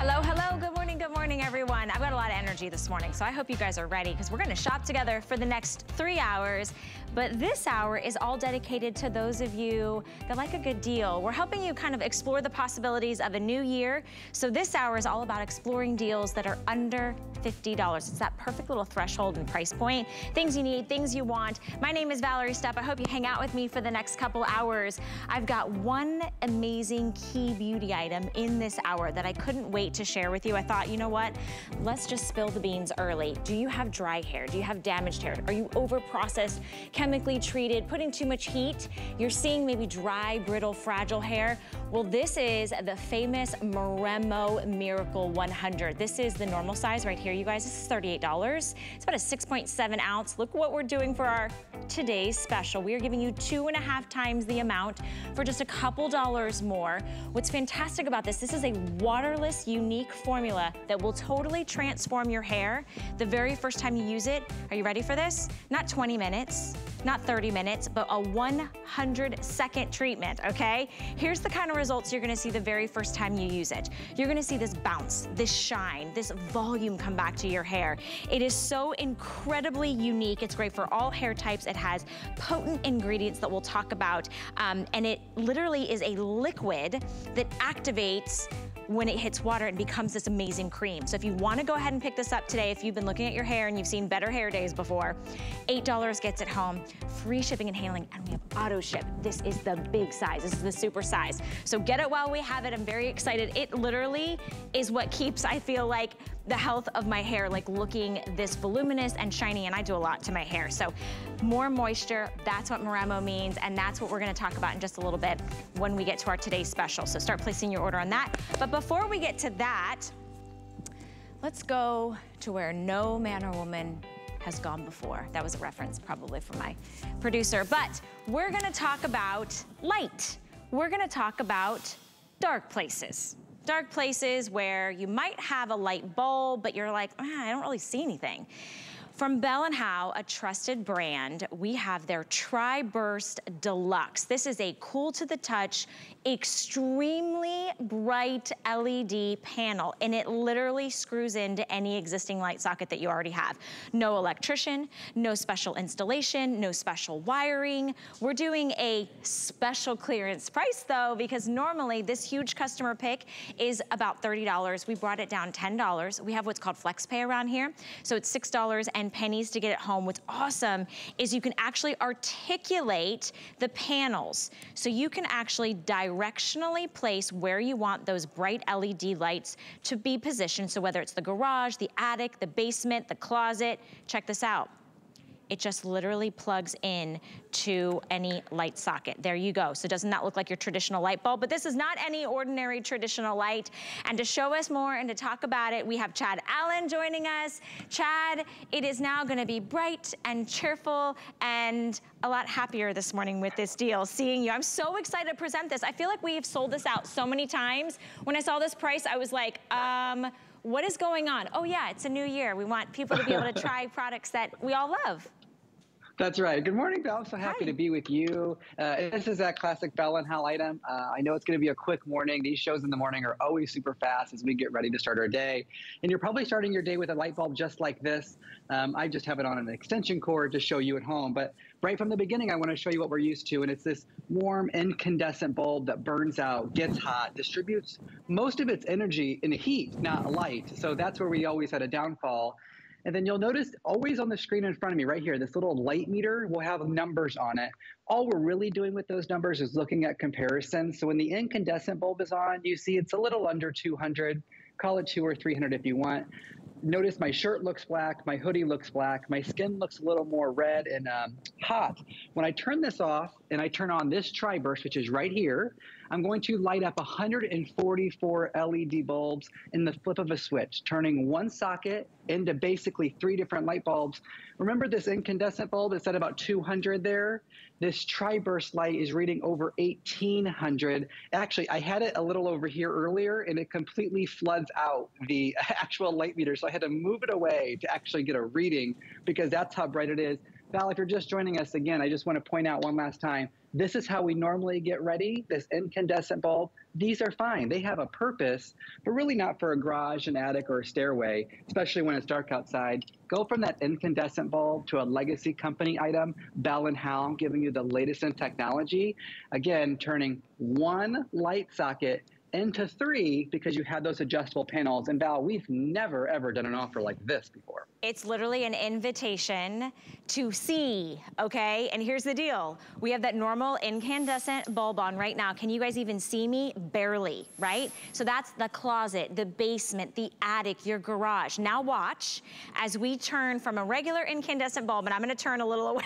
Hello, hello, good morning, good morning, everyone. I've got a lot of energy this morning, so I hope you guys are ready because we're gonna shop together for the next three hours. But this hour is all dedicated to those of you that like a good deal. We're helping you kind of explore the possibilities of a new year. So this hour is all about exploring deals that are under $50. It's that perfect little threshold and price point. Things you need, things you want. My name is Valerie Stup. I hope you hang out with me for the next couple hours. I've got one amazing key beauty item in this hour that I couldn't wait to share with you. I thought, you know what? Let's just spill the beans early. Do you have dry hair? Do you have damaged hair? Are you over-processed, chemically treated, putting too much heat? You're seeing maybe dry, brittle, fragile hair? Well, this is the famous Moremo Miracle 100. This is the normal size right here, you guys. This is $38. It's about a 6.7 ounce. Look what we're doing for our today's special. We are giving you two and a half times the amount for just a couple dollars more. What's fantastic about this, this is a waterless, unique formula that will totally transform your hair the very first time you use it. Are you ready for this? Not 20 minutes, not 30 minutes, but a 100 second treatment, okay? Here's the kind of results you're gonna see the very first time you use it. You're gonna see this bounce, this shine, this volume come back to your hair. It is so incredibly unique. It's great for all hair types. It has potent ingredients that we'll talk about. Um, and it literally is a liquid that activates when it hits water and becomes this amazing cream. So if you wanna go ahead and pick this up today, if you've been looking at your hair and you've seen better hair days before, $8 gets it home, free shipping and handling, and we have auto ship. This is the big size, this is the super size. So get it while we have it, I'm very excited. It literally is what keeps, I feel like, the health of my hair, like looking this voluminous and shiny, and I do a lot to my hair. So more moisture, that's what Moremo means, and that's what we're gonna talk about in just a little bit when we get to our today's special. So start placing your order on that. But before we get to that, let's go to where no man or woman has gone before. That was a reference probably from my producer. But we're gonna talk about light. We're gonna talk about dark places dark places where you might have a light bulb, but you're like, ah, I don't really see anything. From Bell & Howell, a trusted brand, we have their Tri-Burst Deluxe. This is a cool to the touch, extremely bright LED panel, and it literally screws into any existing light socket that you already have. No electrician, no special installation, no special wiring. We're doing a special clearance price though, because normally this huge customer pick is about $30. We brought it down $10. We have what's called FlexPay around here. So it's $6 and pennies to get it home. What's awesome is you can actually articulate the panels. So you can actually directionally place where you want those bright LED lights to be positioned. So whether it's the garage, the attic, the basement, the closet, check this out. It just literally plugs in to any light socket. There you go. So doesn't that look like your traditional light bulb? But this is not any ordinary traditional light. And to show us more and to talk about it, we have Chad Allen joining us. Chad, it is now gonna be bright and cheerful and a lot happier this morning with this deal, seeing you. I'm so excited to present this. I feel like we've sold this out so many times. When I saw this price, I was like, um, what is going on? Oh yeah, it's a new year. We want people to be able to try products that we all love. That's right. Good morning, Belle. So happy Hi. to be with you. Uh, this is that classic Bell and Howell item. Uh, I know it's going to be a quick morning. These shows in the morning are always super fast as we get ready to start our day. And you're probably starting your day with a light bulb just like this. Um, I just have it on an extension cord to show you at home. But right from the beginning, I want to show you what we're used to. And it's this warm incandescent bulb that burns out, gets hot, distributes most of its energy in heat, not light. So that's where we always had a downfall. And then you'll notice always on the screen in front of me right here, this little light meter will have numbers on it. All we're really doing with those numbers is looking at comparisons. So when the incandescent bulb is on, you see it's a little under 200, call it two or 300 if you want. Notice my shirt looks black, my hoodie looks black, my skin looks a little more red and um, hot. When I turn this off and I turn on this tri-burst, which is right here, I'm going to light up 144 LED bulbs in the flip of a switch, turning one socket into basically three different light bulbs. Remember this incandescent bulb is at about 200 there? This tri-burst light is reading over 1800. Actually, I had it a little over here earlier and it completely floods out the actual light meter. So I had to move it away to actually get a reading because that's how bright it is. Val, if you're just joining us again, I just want to point out one last time, this is how we normally get ready, this incandescent bulb, these are fine. They have a purpose, but really not for a garage, an attic, or a stairway, especially when it's dark outside. Go from that incandescent bulb to a legacy company item, Bell & Howell, giving you the latest in technology. Again, turning one light socket into three because you had those adjustable panels. And Val, we've never ever done an offer like this before. It's literally an invitation to see, okay? And here's the deal. We have that normal incandescent bulb on right now. Can you guys even see me? Barely, right? So that's the closet, the basement, the attic, your garage. Now watch as we turn from a regular incandescent bulb, and I'm gonna turn a little away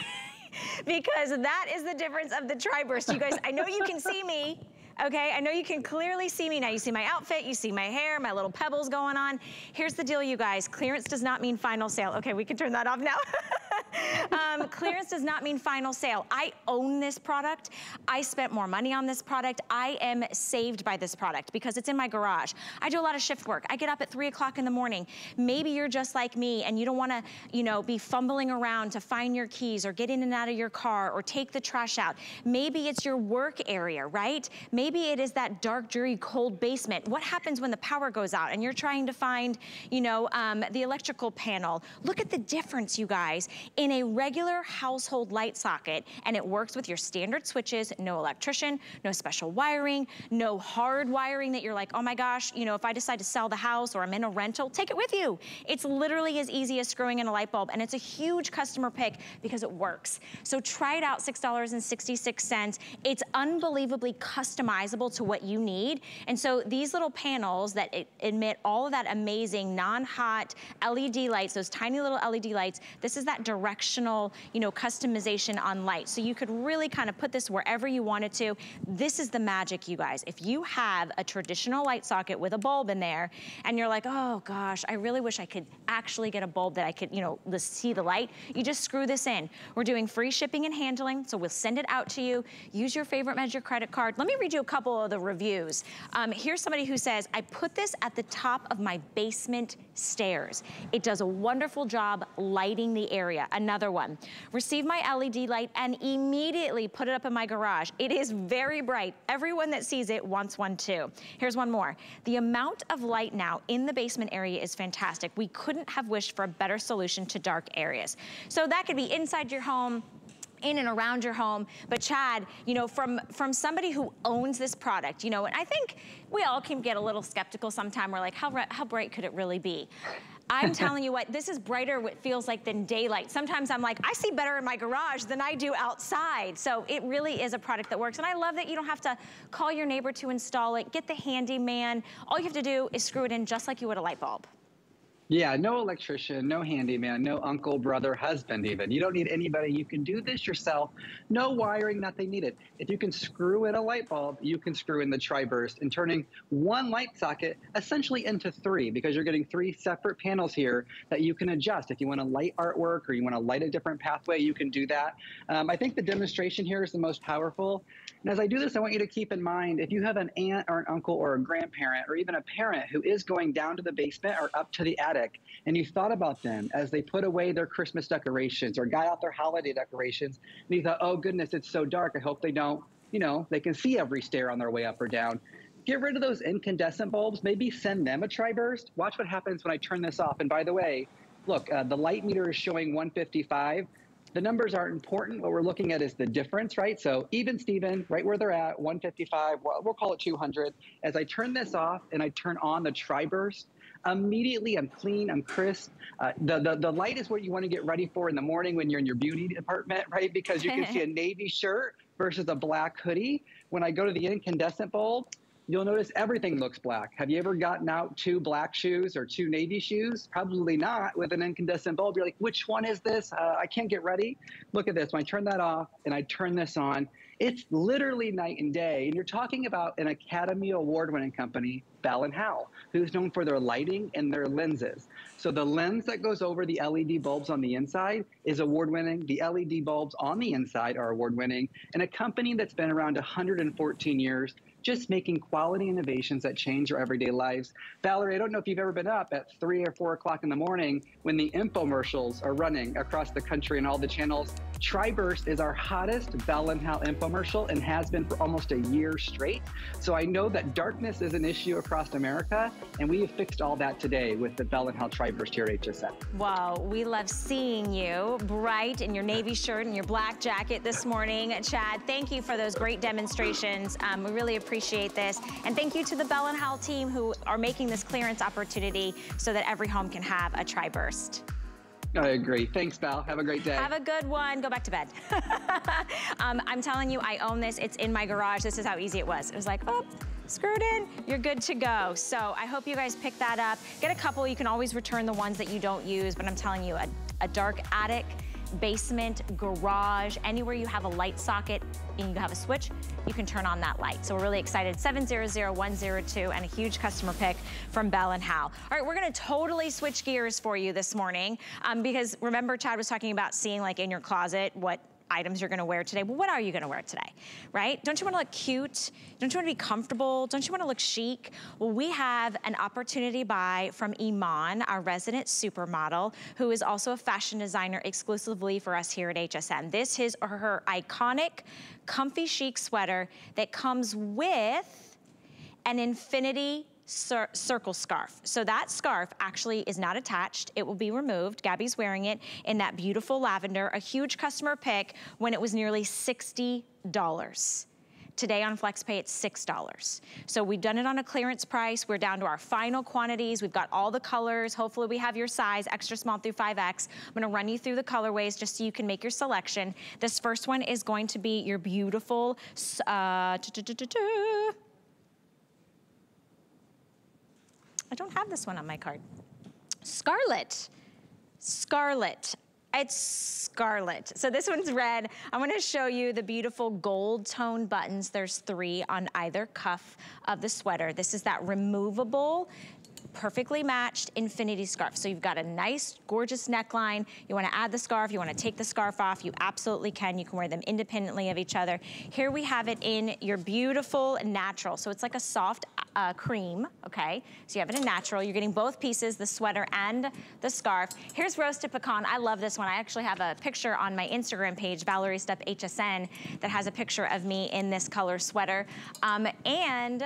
because that is the difference of the tri-burst. You guys, I know you can see me, okay? I know you can clearly see me now. You see my outfit, you see my hair, my little pebbles going on. Here's the deal, you guys. Clearance does not mean final sale. Okay, we can turn that off now. um, clearance does not mean final sale. I own this product. I spent more money on this product. I am saved by this product because it's in my garage. I do a lot of shift work. I get up at three o'clock in the morning. Maybe you're just like me and you don't wanna, you know, be fumbling around to find your keys or get in and out of your car or take the trash out. Maybe it's your work area, right? Maybe it is that dark, dreary, cold basement. What happens when the power goes out and you're trying to find, you know, um, the electrical panel? Look at the difference, you guys in a regular household light socket and it works with your standard switches, no electrician, no special wiring, no hard wiring that you're like, oh my gosh, you know, if I decide to sell the house or I'm in a rental, take it with you. It's literally as easy as screwing in a light bulb and it's a huge customer pick because it works. So try it out, $6.66. It's unbelievably customizable to what you need. And so these little panels that emit all of that amazing non-hot LED lights, those tiny little LED lights, this is that direct directional, you know, customization on light. So you could really kind of put this wherever you wanted to. This is the magic, you guys. If you have a traditional light socket with a bulb in there and you're like, oh gosh, I really wish I could actually get a bulb that I could, you know, see the light, you just screw this in. We're doing free shipping and handling, so we'll send it out to you. Use your favorite measure credit card. Let me read you a couple of the reviews. Um, here's somebody who says, I put this at the top of my basement stairs. It does a wonderful job lighting the area. Another one. Receive my LED light and immediately put it up in my garage. It is very bright. Everyone that sees it wants one too. Here's one more. The amount of light now in the basement area is fantastic. We couldn't have wished for a better solution to dark areas. So that could be inside your home, in and around your home. But Chad, you know, from, from somebody who owns this product, you know, and I think we all can get a little skeptical sometime. We're like, how, how bright could it really be? I'm telling you what, this is brighter what feels like than daylight. Sometimes I'm like, I see better in my garage than I do outside. So it really is a product that works. And I love that you don't have to call your neighbor to install it, get the handyman. All you have to do is screw it in just like you would a light bulb. Yeah, no electrician, no handyman, no uncle, brother, husband even. You don't need anybody. You can do this yourself. No wiring, nothing needed. If you can screw in a light bulb, you can screw in the tri-burst and turning one light socket essentially into three because you're getting three separate panels here that you can adjust. If you want to light artwork or you want to light a different pathway, you can do that. Um, I think the demonstration here is the most powerful. And as I do this, I want you to keep in mind, if you have an aunt or an uncle or a grandparent or even a parent who is going down to the basement or up to the attic, and you thought about them as they put away their Christmas decorations or got out their holiday decorations, and you thought, oh goodness, it's so dark. I hope they don't, you know, they can see every stair on their way up or down. Get rid of those incandescent bulbs. Maybe send them a tri-burst. Watch what happens when I turn this off. And by the way, look, uh, the light meter is showing 155 the numbers aren't important. What we're looking at is the difference, right? So even Steven, right where they're at, 155, we'll call it 200. As I turn this off and I turn on the tri-burst, immediately I'm clean, I'm crisp. Uh, the, the, the light is what you want to get ready for in the morning when you're in your beauty department, right? Because you can see a navy shirt versus a black hoodie. When I go to the incandescent bulb, you'll notice everything looks black. Have you ever gotten out two black shoes or two navy shoes? Probably not with an incandescent bulb. You're like, which one is this? Uh, I can't get ready. Look at this. When I turn that off and I turn this on, it's literally night and day. And you're talking about an Academy Award winning company, Bell & Howell, who's known for their lighting and their lenses. So the lens that goes over the LED bulbs on the inside is award winning. The LED bulbs on the inside are award winning. And a company that's been around 114 years just making quality innovations that change our everyday lives. Valerie, I don't know if you've ever been up at three or four o'clock in the morning when the infomercials are running across the country and all the channels. TriBurst is our hottest Bell & Howell infomercial and has been for almost a year straight. So I know that darkness is an issue across America, and we have fixed all that today with the Bell & Howell Tri-Burst here at HSN. Wow, we love seeing you bright in your navy shirt and your black jacket this morning. Chad, thank you for those great demonstrations. Um, we really appreciate this. And thank you to the Bell & Howell team who are making this clearance opportunity so that every home can have a Tri-Burst. I agree. Thanks, Val. Have a great day. Have a good one. Go back to bed. um, I'm telling you, I own this. It's in my garage. This is how easy it was. It was like, oh, screwed in, you're good to go. So I hope you guys pick that up. Get a couple. You can always return the ones that you don't use, but I'm telling you, a, a dark attic, basement, garage, anywhere you have a light socket and you have a switch, you can turn on that light. So we're really excited. 700102 and a huge customer pick from Bell and Howell. All right, we're gonna totally switch gears for you this morning um, because remember Chad was talking about seeing like in your closet what items you're gonna wear today. Well, what are you gonna wear today, right? Don't you wanna look cute? Don't you wanna be comfortable? Don't you wanna look chic? Well, we have an opportunity buy from Iman, our resident supermodel, who is also a fashion designer exclusively for us here at HSN. This is or her iconic, comfy chic sweater that comes with an infinity cir circle scarf. So that scarf actually is not attached. It will be removed. Gabby's wearing it in that beautiful lavender, a huge customer pick when it was nearly $60. Today on FlexPay, it's $6. So we've done it on a clearance price. We're down to our final quantities. We've got all the colors. Hopefully we have your size, extra small through 5X. I'm gonna run you through the colorways just so you can make your selection. This first one is going to be your beautiful, uh, I don't have this one on my card. Scarlet. Scarlet. It's scarlet. So this one's red. I'm gonna show you the beautiful gold tone buttons. There's three on either cuff of the sweater. This is that removable perfectly matched infinity scarf. So you've got a nice, gorgeous neckline. You wanna add the scarf, you wanna take the scarf off, you absolutely can. You can wear them independently of each other. Here we have it in your beautiful natural. So it's like a soft uh, cream, okay? So you have it in natural. You're getting both pieces, the sweater and the scarf. Here's roasted pecan. I love this one. I actually have a picture on my Instagram page, Valerie Stup HSN, that has a picture of me in this color sweater. Um, and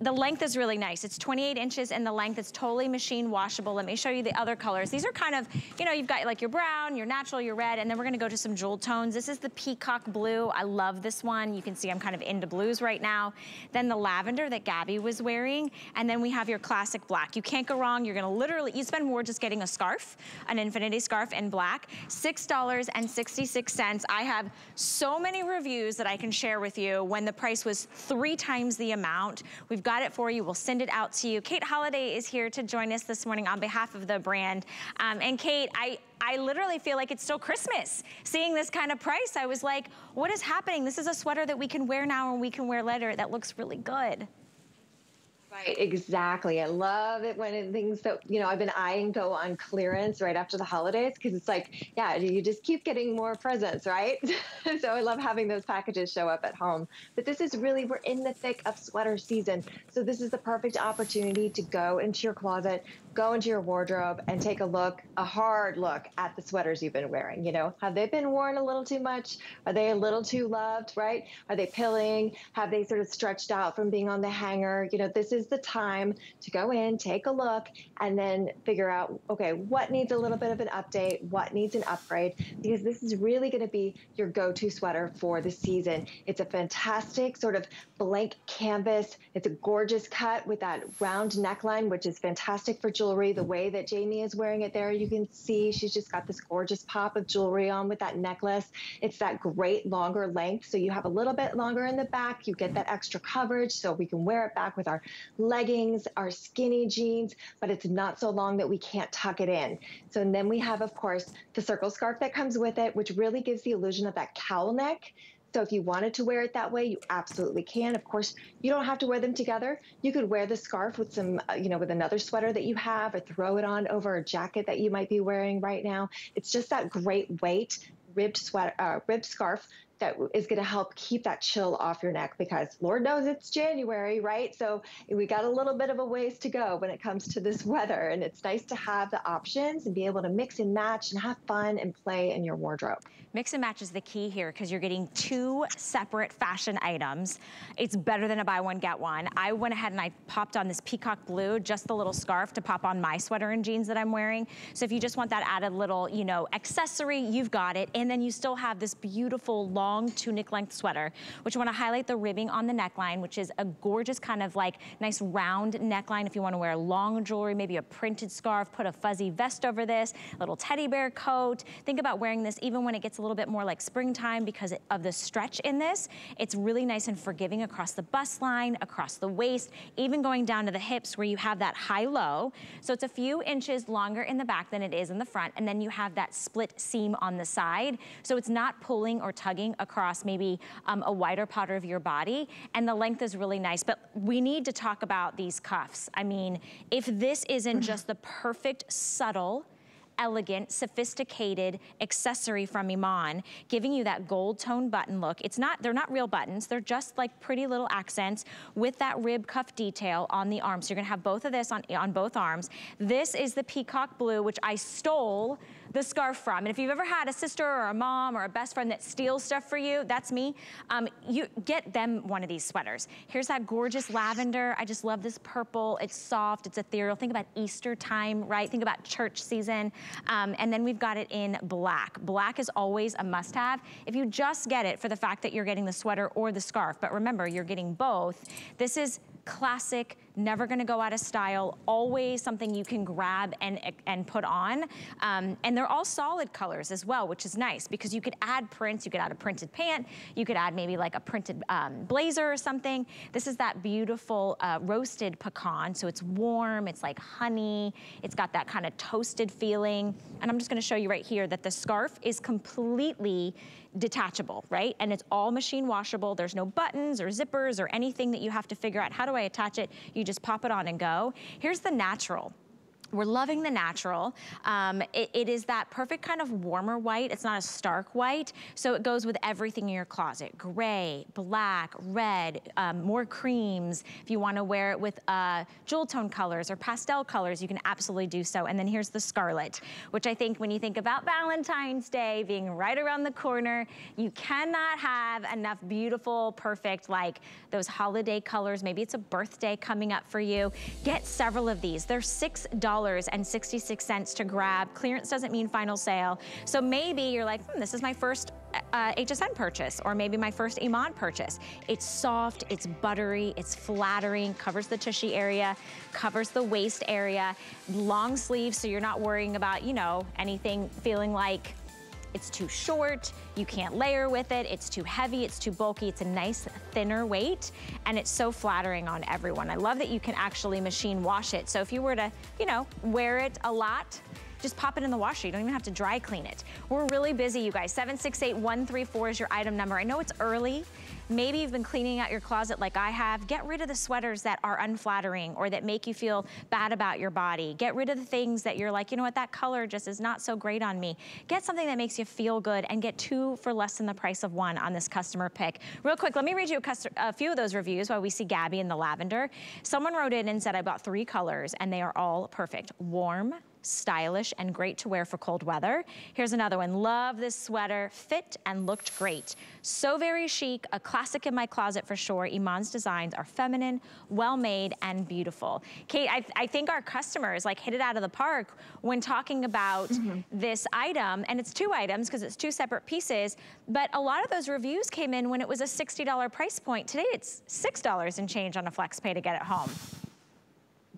the length is really nice. It's 28 inches in the length. It's totally machine washable. Let me show you the other colors. These are kind of, you know, you've got like your brown, your natural, your red, and then we're gonna go to some jewel tones. This is the peacock blue. I love this one. You can see I'm kind of into blues right now. Then the lavender that Gabby was wearing, and then we have your classic black. You can't go wrong. You're gonna literally, you spend more just getting a scarf, an infinity scarf in black. $6.66. I have so many reviews that I can share with you when the price was three times the amount. We've got it for you. We'll send it out to you. Kate Holliday is here to join us this morning on behalf of the brand. Um, and Kate, I, I literally feel like it's still Christmas. Seeing this kind of price, I was like, what is happening? This is a sweater that we can wear now and we can wear later that looks really good. Right, exactly. I love it when things that, you know, I've been eyeing go on clearance right after the holidays because it's like, yeah, you just keep getting more presents, right? so I love having those packages show up at home. But this is really, we're in the thick of sweater season. So this is the perfect opportunity to go into your closet, go into your wardrobe and take a look, a hard look at the sweaters you've been wearing. You know, have they been worn a little too much? Are they a little too loved, right? Are they pilling? Have they sort of stretched out from being on the hanger? You know, this is the time to go in, take a look, and then figure out, okay, what needs a little bit of an update? What needs an upgrade? Because this is really going to be your go-to sweater for the season. It's a fantastic sort of blank canvas. It's a gorgeous cut with that round neckline, which is fantastic for jewelry jewelry, the way that Jamie is wearing it there, you can see she's just got this gorgeous pop of jewelry on with that necklace. It's that great longer length. So you have a little bit longer in the back. You get that extra coverage so we can wear it back with our leggings, our skinny jeans, but it's not so long that we can't tuck it in. So and then we have, of course, the circle scarf that comes with it, which really gives the illusion of that cowl neck. So if you wanted to wear it that way, you absolutely can. Of course, you don't have to wear them together. You could wear the scarf with some, uh, you know, with another sweater that you have or throw it on over a jacket that you might be wearing right now. It's just that great weight ribbed sweater, uh, ribbed scarf that is going to help keep that chill off your neck because Lord knows it's January, right? So we got a little bit of a ways to go when it comes to this weather. And it's nice to have the options and be able to mix and match and have fun and play in your wardrobe. Mix and match is the key here because you're getting two separate fashion items. It's better than a buy one, get one. I went ahead and I popped on this peacock blue, just the little scarf to pop on my sweater and jeans that I'm wearing. So if you just want that added little, you know, accessory, you've got it. And then you still have this beautiful long tunic length sweater, which I wanna highlight the ribbing on the neckline, which is a gorgeous kind of like nice round neckline if you wanna wear long jewelry, maybe a printed scarf, put a fuzzy vest over this, little teddy bear coat. Think about wearing this even when it gets a little bit more like springtime because of the stretch in this. It's really nice and forgiving across the bust line, across the waist, even going down to the hips where you have that high-low. So it's a few inches longer in the back than it is in the front. And then you have that split seam on the side. So it's not pulling or tugging across maybe um, a wider part of your body. And the length is really nice. But we need to talk about these cuffs. I mean, if this isn't just the perfect, subtle, elegant, sophisticated accessory from Iman, giving you that gold tone button look. It's not, they're not real buttons. They're just like pretty little accents with that rib cuff detail on the arms. So you're gonna have both of this on, on both arms. This is the peacock blue, which I stole the scarf from. And if you've ever had a sister or a mom or a best friend that steals stuff for you, that's me, um, you get them one of these sweaters. Here's that gorgeous lavender. I just love this purple. It's soft, it's ethereal. Think about Easter time, right? Think about church season. Um, and then we've got it in black. Black is always a must have. If you just get it for the fact that you're getting the sweater or the scarf, but remember, you're getting both, this is classic, never gonna go out of style, always something you can grab and, and put on. Um, and they're all solid colors as well, which is nice because you could add prints, you could add a printed pant, you could add maybe like a printed um, blazer or something. This is that beautiful uh, roasted pecan, so it's warm, it's like honey, it's got that kind of toasted feeling. And I'm just gonna show you right here that the scarf is completely detachable, right? And it's all machine washable. There's no buttons or zippers or anything that you have to figure out how do I attach it. You just pop it on and go. Here's the natural. We're loving the natural. Um, it, it is that perfect kind of warmer white. It's not a stark white, so it goes with everything in your closet. Gray, black, red, um, more creams. If you wanna wear it with uh, jewel tone colors or pastel colors, you can absolutely do so. And then here's the scarlet, which I think when you think about Valentine's Day being right around the corner, you cannot have enough beautiful, perfect, like those holiday colors. Maybe it's a birthday coming up for you. Get several of these. They're $6 $6.66 to grab. Clearance doesn't mean final sale. So maybe you're like, hmm, this is my first uh, HSN purchase or maybe my first Iman purchase. It's soft, it's buttery, it's flattering, covers the tushy area, covers the waist area, long sleeves so you're not worrying about, you know, anything feeling like it's too short, you can't layer with it, it's too heavy, it's too bulky, it's a nice thinner weight, and it's so flattering on everyone. I love that you can actually machine wash it. So if you were to, you know, wear it a lot, just pop it in the washer. You don't even have to dry clean it. We're really busy, you guys. 768134 is your item number. I know it's early. Maybe you've been cleaning out your closet like I have. Get rid of the sweaters that are unflattering or that make you feel bad about your body. Get rid of the things that you're like, you know what, that color just is not so great on me. Get something that makes you feel good and get two for less than the price of one on this customer pick. Real quick, let me read you a, a few of those reviews while we see Gabby in the lavender. Someone wrote in and said, I bought three colors and they are all perfect. Warm, stylish and great to wear for cold weather. Here's another one. Love this sweater. Fit and looked great. So very chic, a classic in my closet for sure. Iman's designs are feminine, well-made, and beautiful. Kate, I, I, think our customers like hit it out of the park when talking about mm -hmm. this item, and it's two items because it's two separate pieces, but a lot of those reviews came in when it was a $60 price point. Today it's $6 and change on a FlexPay to get it home.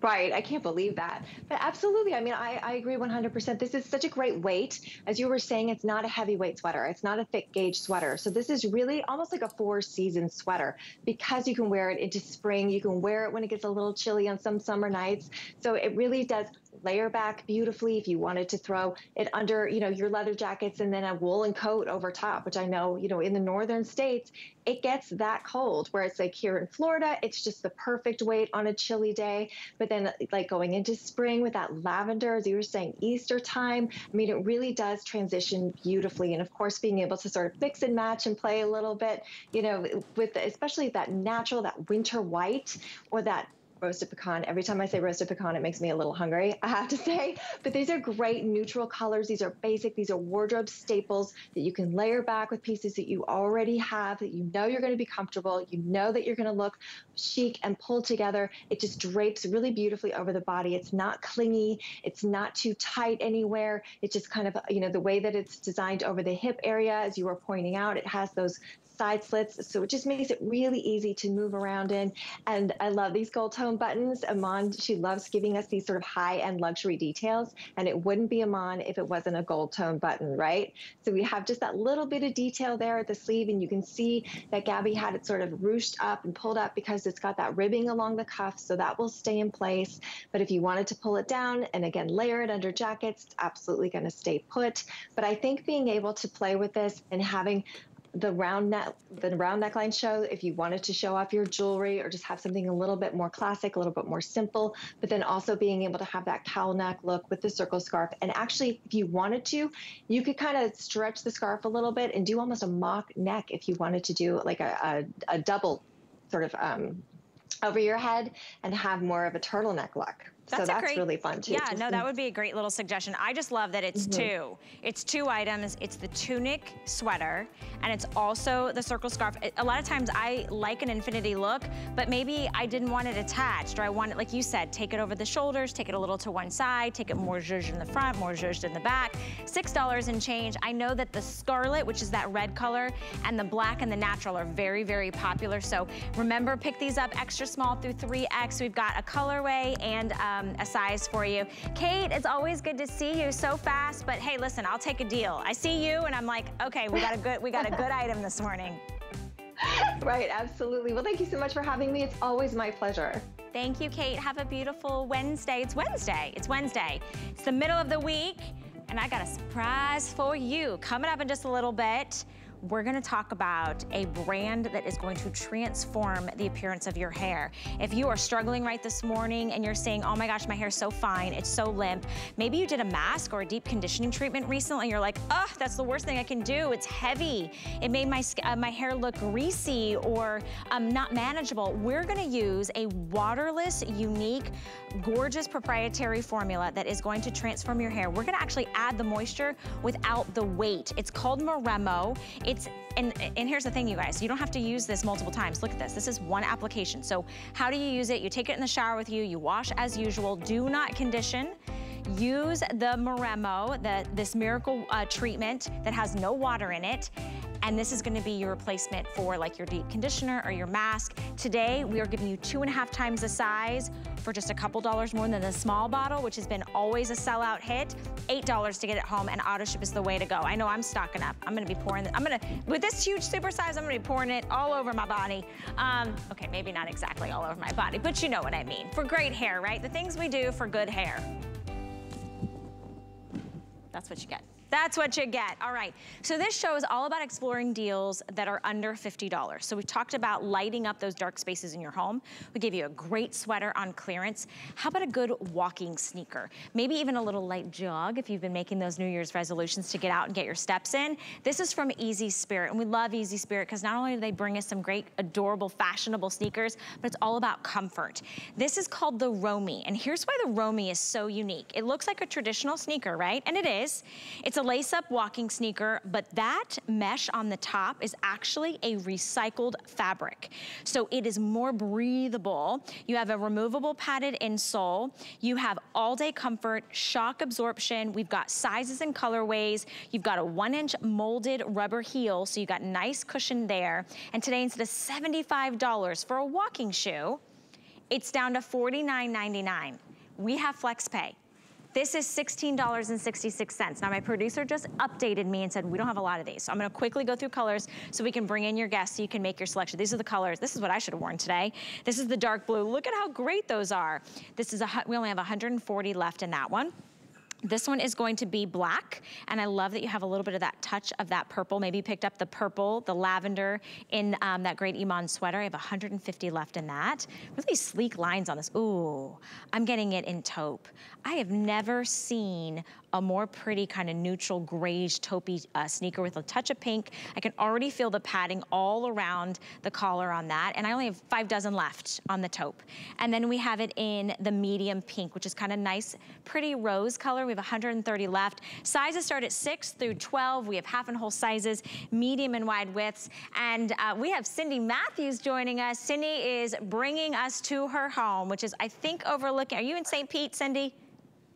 Right. I can't believe that. But absolutely. I mean, I, I agree 100%. This is such a great weight. As you were saying, it's not a heavyweight sweater. It's not a thick gauge sweater. So this is really almost like a four season sweater because you can wear it into spring. You can wear it when it gets a little chilly on some summer nights. So it really does layer back beautifully if you wanted to throw it under, you know, your leather jackets and then a woolen coat over top, which I know, you know, in the northern states, it gets that cold where it's like here in Florida, it's just the perfect weight on a chilly day. But then like going into spring with that lavender, as you were saying, Easter time, I mean, it really does transition beautifully. And of course, being able to sort of mix and match and play a little bit, you know, with especially that natural, that winter white or that roasted pecan. Every time I say roasted pecan, it makes me a little hungry, I have to say. But these are great neutral colors. These are basic. These are wardrobe staples that you can layer back with pieces that you already have, that you know you're going to be comfortable. You know that you're going to look chic and pulled together. It just drapes really beautifully over the body. It's not clingy. It's not too tight anywhere. It's just kind of, you know, the way that it's designed over the hip area, as you were pointing out, it has those side slits. So it just makes it really easy to move around in. And I love these gold tone buttons. Iman, she loves giving us these sort of high end luxury details. And it wouldn't be Iman if it wasn't a gold tone button, right? So we have just that little bit of detail there at the sleeve. And you can see that Gabby had it sort of ruched up and pulled up because it's got that ribbing along the cuff. So that will stay in place. But if you wanted to pull it down and again, layer it under jackets, it's absolutely going to stay put. But I think being able to play with this and having the round neck the round neckline show if you wanted to show off your jewelry or just have something a little bit more classic a little bit more simple but then also being able to have that cowl neck look with the circle scarf. And actually if you wanted to you could kind of stretch the scarf a little bit and do almost a mock neck if you wanted to do like a, a, a double sort of um, over your head and have more of a turtleneck look that's so that's great, really fun too. Yeah, no, that would be a great little suggestion. I just love that it's mm -hmm. two. It's two items. It's the tunic sweater and it's also the circle scarf. A lot of times I like an infinity look, but maybe I didn't want it attached or I want it, like you said, take it over the shoulders, take it a little to one side, take it more zhuzh in the front, more zhuzh in the back. $6 and change. I know that the scarlet, which is that red color, and the black and the natural are very, very popular. So remember, pick these up extra small through 3X. We've got a colorway and um, um, a size for you. Kate, it's always good to see you so fast, but hey, listen, I'll take a deal. I see you and I'm like, okay, we got a good, we got a good item this morning. Right, absolutely. Well, thank you so much for having me. It's always my pleasure. Thank you, Kate. Have a beautiful Wednesday. It's Wednesday. It's Wednesday. It's the middle of the week, and I got a surprise for you. Coming up in just a little bit, we're gonna talk about a brand that is going to transform the appearance of your hair. If you are struggling right this morning and you're saying, oh my gosh, my hair's so fine, it's so limp, maybe you did a mask or a deep conditioning treatment recently, and you're like, oh, that's the worst thing I can do, it's heavy. It made my, uh, my hair look greasy or um, not manageable. We're gonna use a waterless, unique, gorgeous proprietary formula that is going to transform your hair. We're gonna actually add the moisture without the weight. It's called Moremo. It's, and, and here's the thing, you guys, you don't have to use this multiple times. Look at this, this is one application. So how do you use it? You take it in the shower with you, you wash as usual, do not condition. Use the Moremo, the, this miracle uh, treatment that has no water in it. And this is gonna be your replacement for like your deep conditioner or your mask. Today, we are giving you two and a half times the size for just a couple dollars more than the small bottle, which has been always a sellout hit. $8 to get it home and auto ship is the way to go. I know I'm stocking up. I'm gonna be pouring, I'm gonna, with this huge super size, I'm gonna be pouring it all over my body. Um, okay, maybe not exactly all over my body, but you know what I mean. For great hair, right? The things we do for good hair. That's what you get. That's what you get. All right. So this show is all about exploring deals that are under $50. So we talked about lighting up those dark spaces in your home. We gave you a great sweater on clearance. How about a good walking sneaker? Maybe even a little light jog if you've been making those New Year's resolutions to get out and get your steps in. This is from Easy Spirit. And we love Easy Spirit because not only do they bring us some great, adorable, fashionable sneakers, but it's all about comfort. This is called the Romy. And here's why the Romy is so unique. It looks like a traditional sneaker, right? And it is. It's a a lace-up walking sneaker, but that mesh on the top is actually a recycled fabric. So it is more breathable. You have a removable padded insole. You have all-day comfort, shock absorption. We've got sizes and colorways. You've got a one-inch molded rubber heel, so you got nice cushion there. And today, instead of $75 for a walking shoe, it's down to $49.99. We have FlexPay. This is $16.66. Now my producer just updated me and said, we don't have a lot of these. So I'm gonna quickly go through colors so we can bring in your guests so you can make your selection. These are the colors. This is what I should have worn today. This is the dark blue. Look at how great those are. This is a, we only have 140 left in that one. This one is going to be black, and I love that you have a little bit of that touch of that purple. Maybe you picked up the purple, the lavender in um, that great Iman sweater. I have 150 left in that. Really sleek lines on this. Ooh, I'm getting it in taupe. I have never seen a more pretty kind of neutral grayish taupey uh, sneaker with a touch of pink. I can already feel the padding all around the collar on that. And I only have five dozen left on the taupe. And then we have it in the medium pink, which is kind of nice, pretty rose color. We have 130 left. Sizes start at six through 12. We have half and whole sizes, medium and wide widths. And uh, we have Cindy Matthews joining us. Cindy is bringing us to her home, which is, I think, overlooking, are you in St. Pete, Cindy?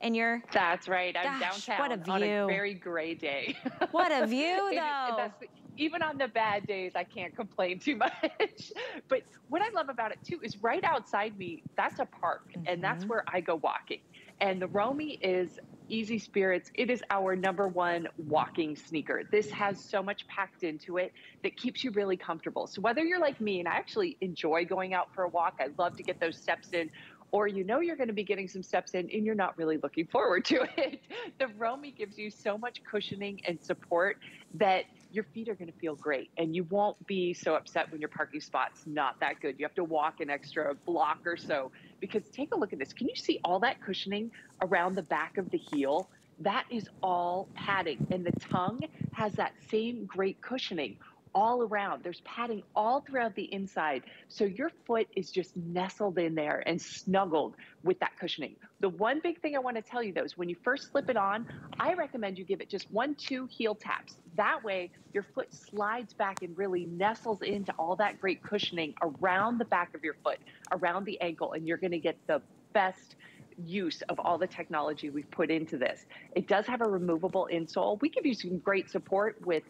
And you're that's right i'm gosh, downtown what a view. on a very gray day what a view though it, even on the bad days i can't complain too much but what i love about it too is right outside me that's a park mm-hmm. and that's mm-hmm. where i go walking and the romy is easy spirits it is our number one walking sneaker this has so much packed into it that keeps you really comfortable so whether you're like me and i actually enjoy going out for a walk i love to get those steps in or you know you're going to be getting some steps in and you're not really looking forward to it. The Romy gives you so much cushioning and support that your feet are going to feel great and you won't be so upset when your parking spot's not that good. You have to walk an extra block or so because take a look at this. Can you see all that cushioning around the back of the heel? That is all padding and the tongue has that same great cushioning all around. There's padding all throughout the inside. So your foot is just nestled in there and snuggled with that cushioning. The one big thing I want to tell you though is when you first slip it on, I recommend you give it just one, two heel taps. That way your foot slides back and really nestles into all that great cushioning around the back of your foot, around the ankle, and you're going to get the best use of all the technology we've put into this. It does have a removable insole. We give you some great support with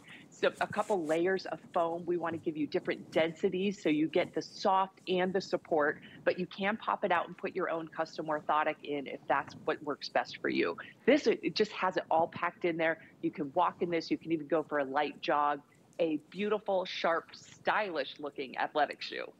a couple layers of foam. We want to give you different densities so you get the soft and the support, but you can pop it out and put your own custom orthotic in if that's what works best for you. This, it just has it all packed in there. You can walk in this. You can even go for a light jog. A beautiful, sharp, stylish looking athletic shoe.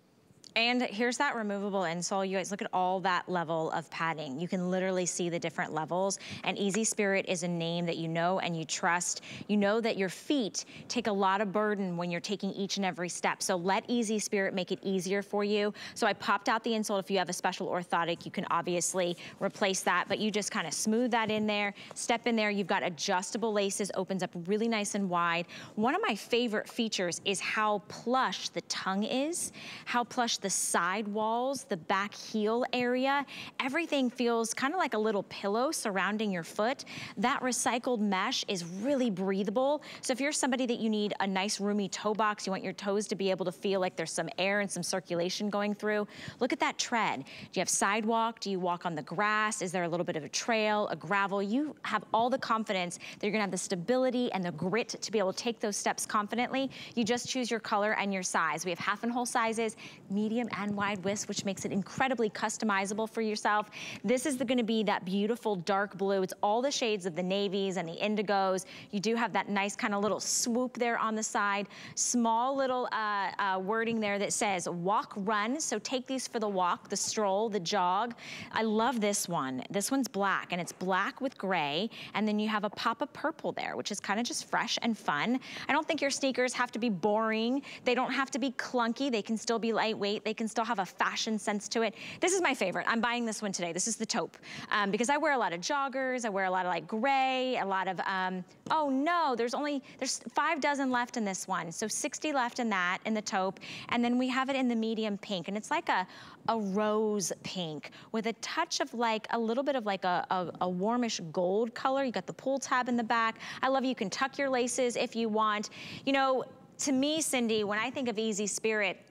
And here's that removable insole. You guys look at all that level of padding. You can literally see the different levels. And Easy Spirit is a name that you know and you trust. You know that your feet take a lot of burden when you're taking each and every step. So let Easy Spirit make it easier for you. So I popped out the insole. If you have a special orthotic, you can obviously replace that, but you just kind of smooth that in there, step in there. You've got adjustable laces, opens up really nice and wide. One of my favorite features is how plush the tongue is, how plush the side walls, the back heel area, everything feels kind of like a little pillow surrounding your foot. That recycled mesh is really breathable. So if you're somebody that you need a nice roomy toe box, you want your toes to be able to feel like there's some air and some circulation going through, look at that tread. Do you have sidewalk? Do you walk on the grass? Is there a little bit of a trail, a gravel? You have all the confidence that you're gonna have the stability and the grit to be able to take those steps confidently. You just choose your color and your size. We have half and whole sizes, medium medium and wide widths, which makes it incredibly customizable for yourself. This is gonna be that beautiful dark blue. It's all the shades of the navies and the indigos. You do have that nice kind of little swoop there on the side. Small little uh, uh, wording there that says walk, run. So take these for the walk, the stroll, the jog. I love this one. This one's black and it's black with gray. And then you have a pop of purple there, which is kind of just fresh and fun. I don't think your sneakers have to be boring. They don't have to be clunky. They can still be lightweight. They can still have a fashion sense to it. This is my favorite. I'm buying this one today. This is the taupe um, because I wear a lot of joggers. I wear a lot of like gray, a lot of, um, oh no, there's only, there's five dozen left in this one. So 60 left in that, in the taupe. And then we have it in the medium pink. And it's like a, a rose pink with a touch of like a little bit of like a, a, a, warmish gold color. You got the pull tab in the back. I love you. You can tuck your laces if you want. You know, to me, Cindy, when I think of Easy Spirit,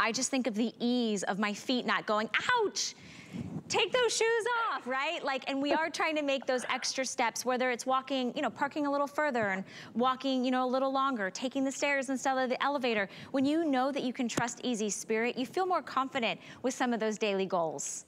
I just think of the ease of my feet not going, ouch, take those shoes off, right? Like, and we are trying to make those extra steps, whether it's walking, you know, parking a little further and walking, you know, a little longer, taking the stairs instead of the elevator. When you know that you can trust Easy Spirit, you feel more confident with some of those daily goals.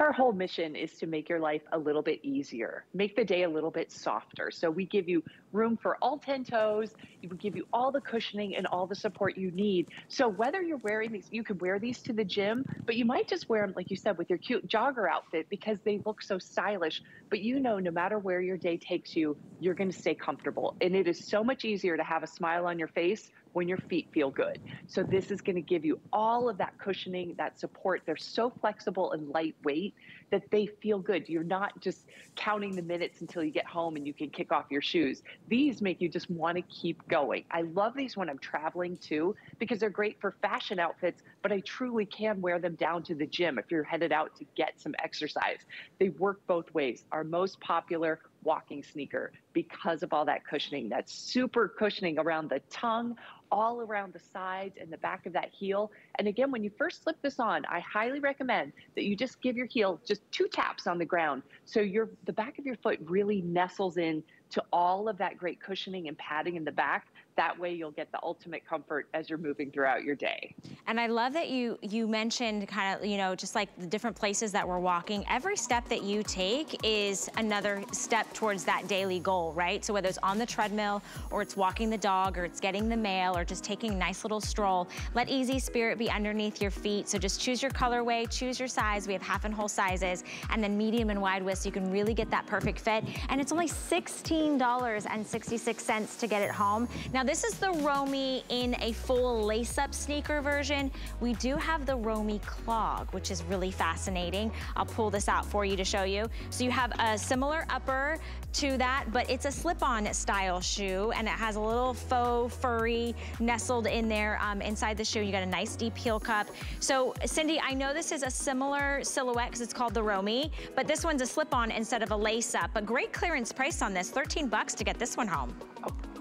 Our whole mission is to make your life a little bit easier, make the day a little bit softer. So we give you room for all 10 toes. We give you all the cushioning and all the support you need. So whether you're wearing these, you could wear these to the gym, but you might just wear them, like you said, with your cute jogger outfit because they look so stylish. But you know, no matter where your day takes you, you're going to stay comfortable. And it is so much easier to have a smile on your face when your feet feel good. So this is going to give you all of that cushioning, that support. They're so flexible and lightweight that they feel good. You're not just counting the minutes until you get home and you can kick off your shoes. These make you just want to keep going. I love these when I'm traveling too because they're great for fashion outfits, but I truly can wear them down to the gym if you're headed out to get some exercise. They work both ways. Our most popular walking sneaker because of all that cushioning. That super cushioning around the tongue, all around the sides and the back of that heel. And again, when you first slip this on, I highly recommend that you just give your heel just two taps on the ground so your the back of your foot really nestles in to all of that great cushioning and padding in the back that way you'll get the ultimate comfort as you're moving throughout your day. And I love that you you mentioned kind of, you know, just like the different places that we're walking. Every step that you take is another step towards that daily goal, right? So whether it's on the treadmill or it's walking the dog or it's getting the mail or just taking a nice little stroll, let Easy Spirit be underneath your feet. So just choose your colorway, choose your size. We have half and whole sizes and then medium and wide width so you can really get that perfect fit. And it's only $16.66 to get it home. Now this is the Romy in a full lace-up sneaker version. We do have the Romy clog, which is really fascinating. I'll pull this out for you to show you. So you have a similar upper to that, but it's a slip-on style shoe, and it has a little faux furry nestled in there um, inside the shoe. You got a nice deep heel cup. So Cindy, I know this is a similar silhouette because it's called the Romy, but this one's a slip-on instead of a lace-up. But great clearance price on this, 13 bucks to get this one home. Oh.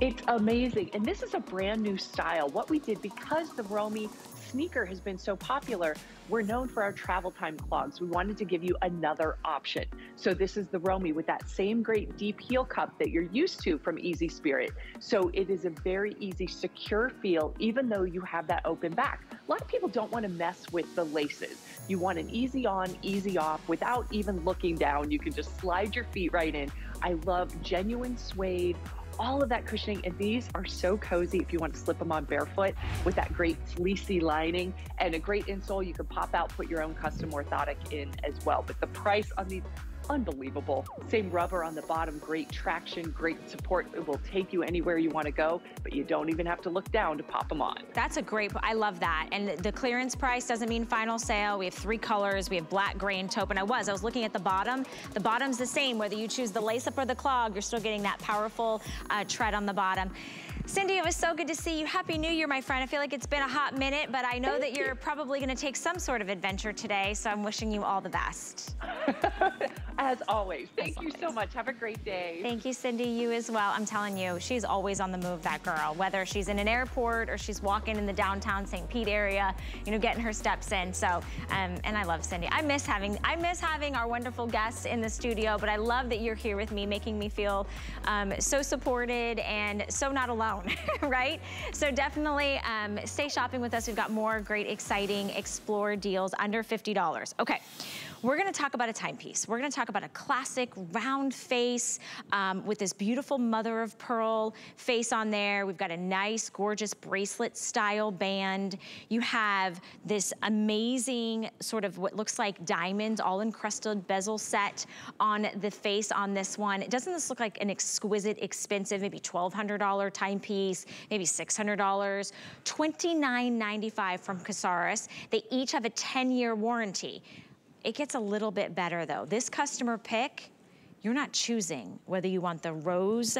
It's amazing. And this is a brand new style. What we did, because the Romy sneaker has been so popular, we're known for our travel time clogs. We wanted to give you another option. So this is the Romy with that same great deep heel cup that you're used to from Easy Spirit. So it is a very easy, secure feel, even though you have that open back. A lot of people don't want to mess with the laces. You want an easy on, easy off without even looking down. You can just slide your feet right in. I love genuine suede all of that cushioning. And these are so cozy if you want to slip them on barefoot with that great fleecy lining and a great insole. You can pop out, put your own custom orthotic in as well. But the price on these unbelievable. Same rubber on the bottom, great traction, great support. It will take you anywhere you want to go, but you don't even have to look down to pop them on. That's a great, I love that. And the clearance price doesn't mean final sale. We have three colors. We have black, gray, and taupe. And I was, I was looking at the bottom. The bottom's the same, whether you choose the lace up or the clog, you're still getting that powerful uh, tread on the bottom. Cindy, it was so good to see you. Happy New Year, my friend. I feel like it's been a hot minute, but I know Thank that you're you. probably gonna take some sort of adventure today, so I'm wishing you all the best. As always. Thank as you always. so much. Have a great day. Thank you, Cindy. You as well. I'm telling you, she's always on the move, that girl. Whether she's in an airport or she's walking in the downtown St. Pete area, you know, getting her steps in. So, um, and I love Cindy. I miss having, I miss having our wonderful guests in the studio, but I love that you're here with me, making me feel um, so supported and so not alone, right? So definitely um, stay shopping with us. We've got more great, exciting Explore deals under $50. Okay. We're gonna talk about a timepiece. We're gonna talk about a classic round face um, with this beautiful mother of pearl face on there. We've got a nice, gorgeous bracelet style band. You have this amazing sort of what looks like diamonds, all encrusted bezel set on the face on this one. Doesn't this look like an exquisite, expensive, maybe $1,200 timepiece, maybe $600, $29.95 from Casares. They each have a 10-year warranty. It gets a little bit better though. This customer pick, you're not choosing whether you want the rose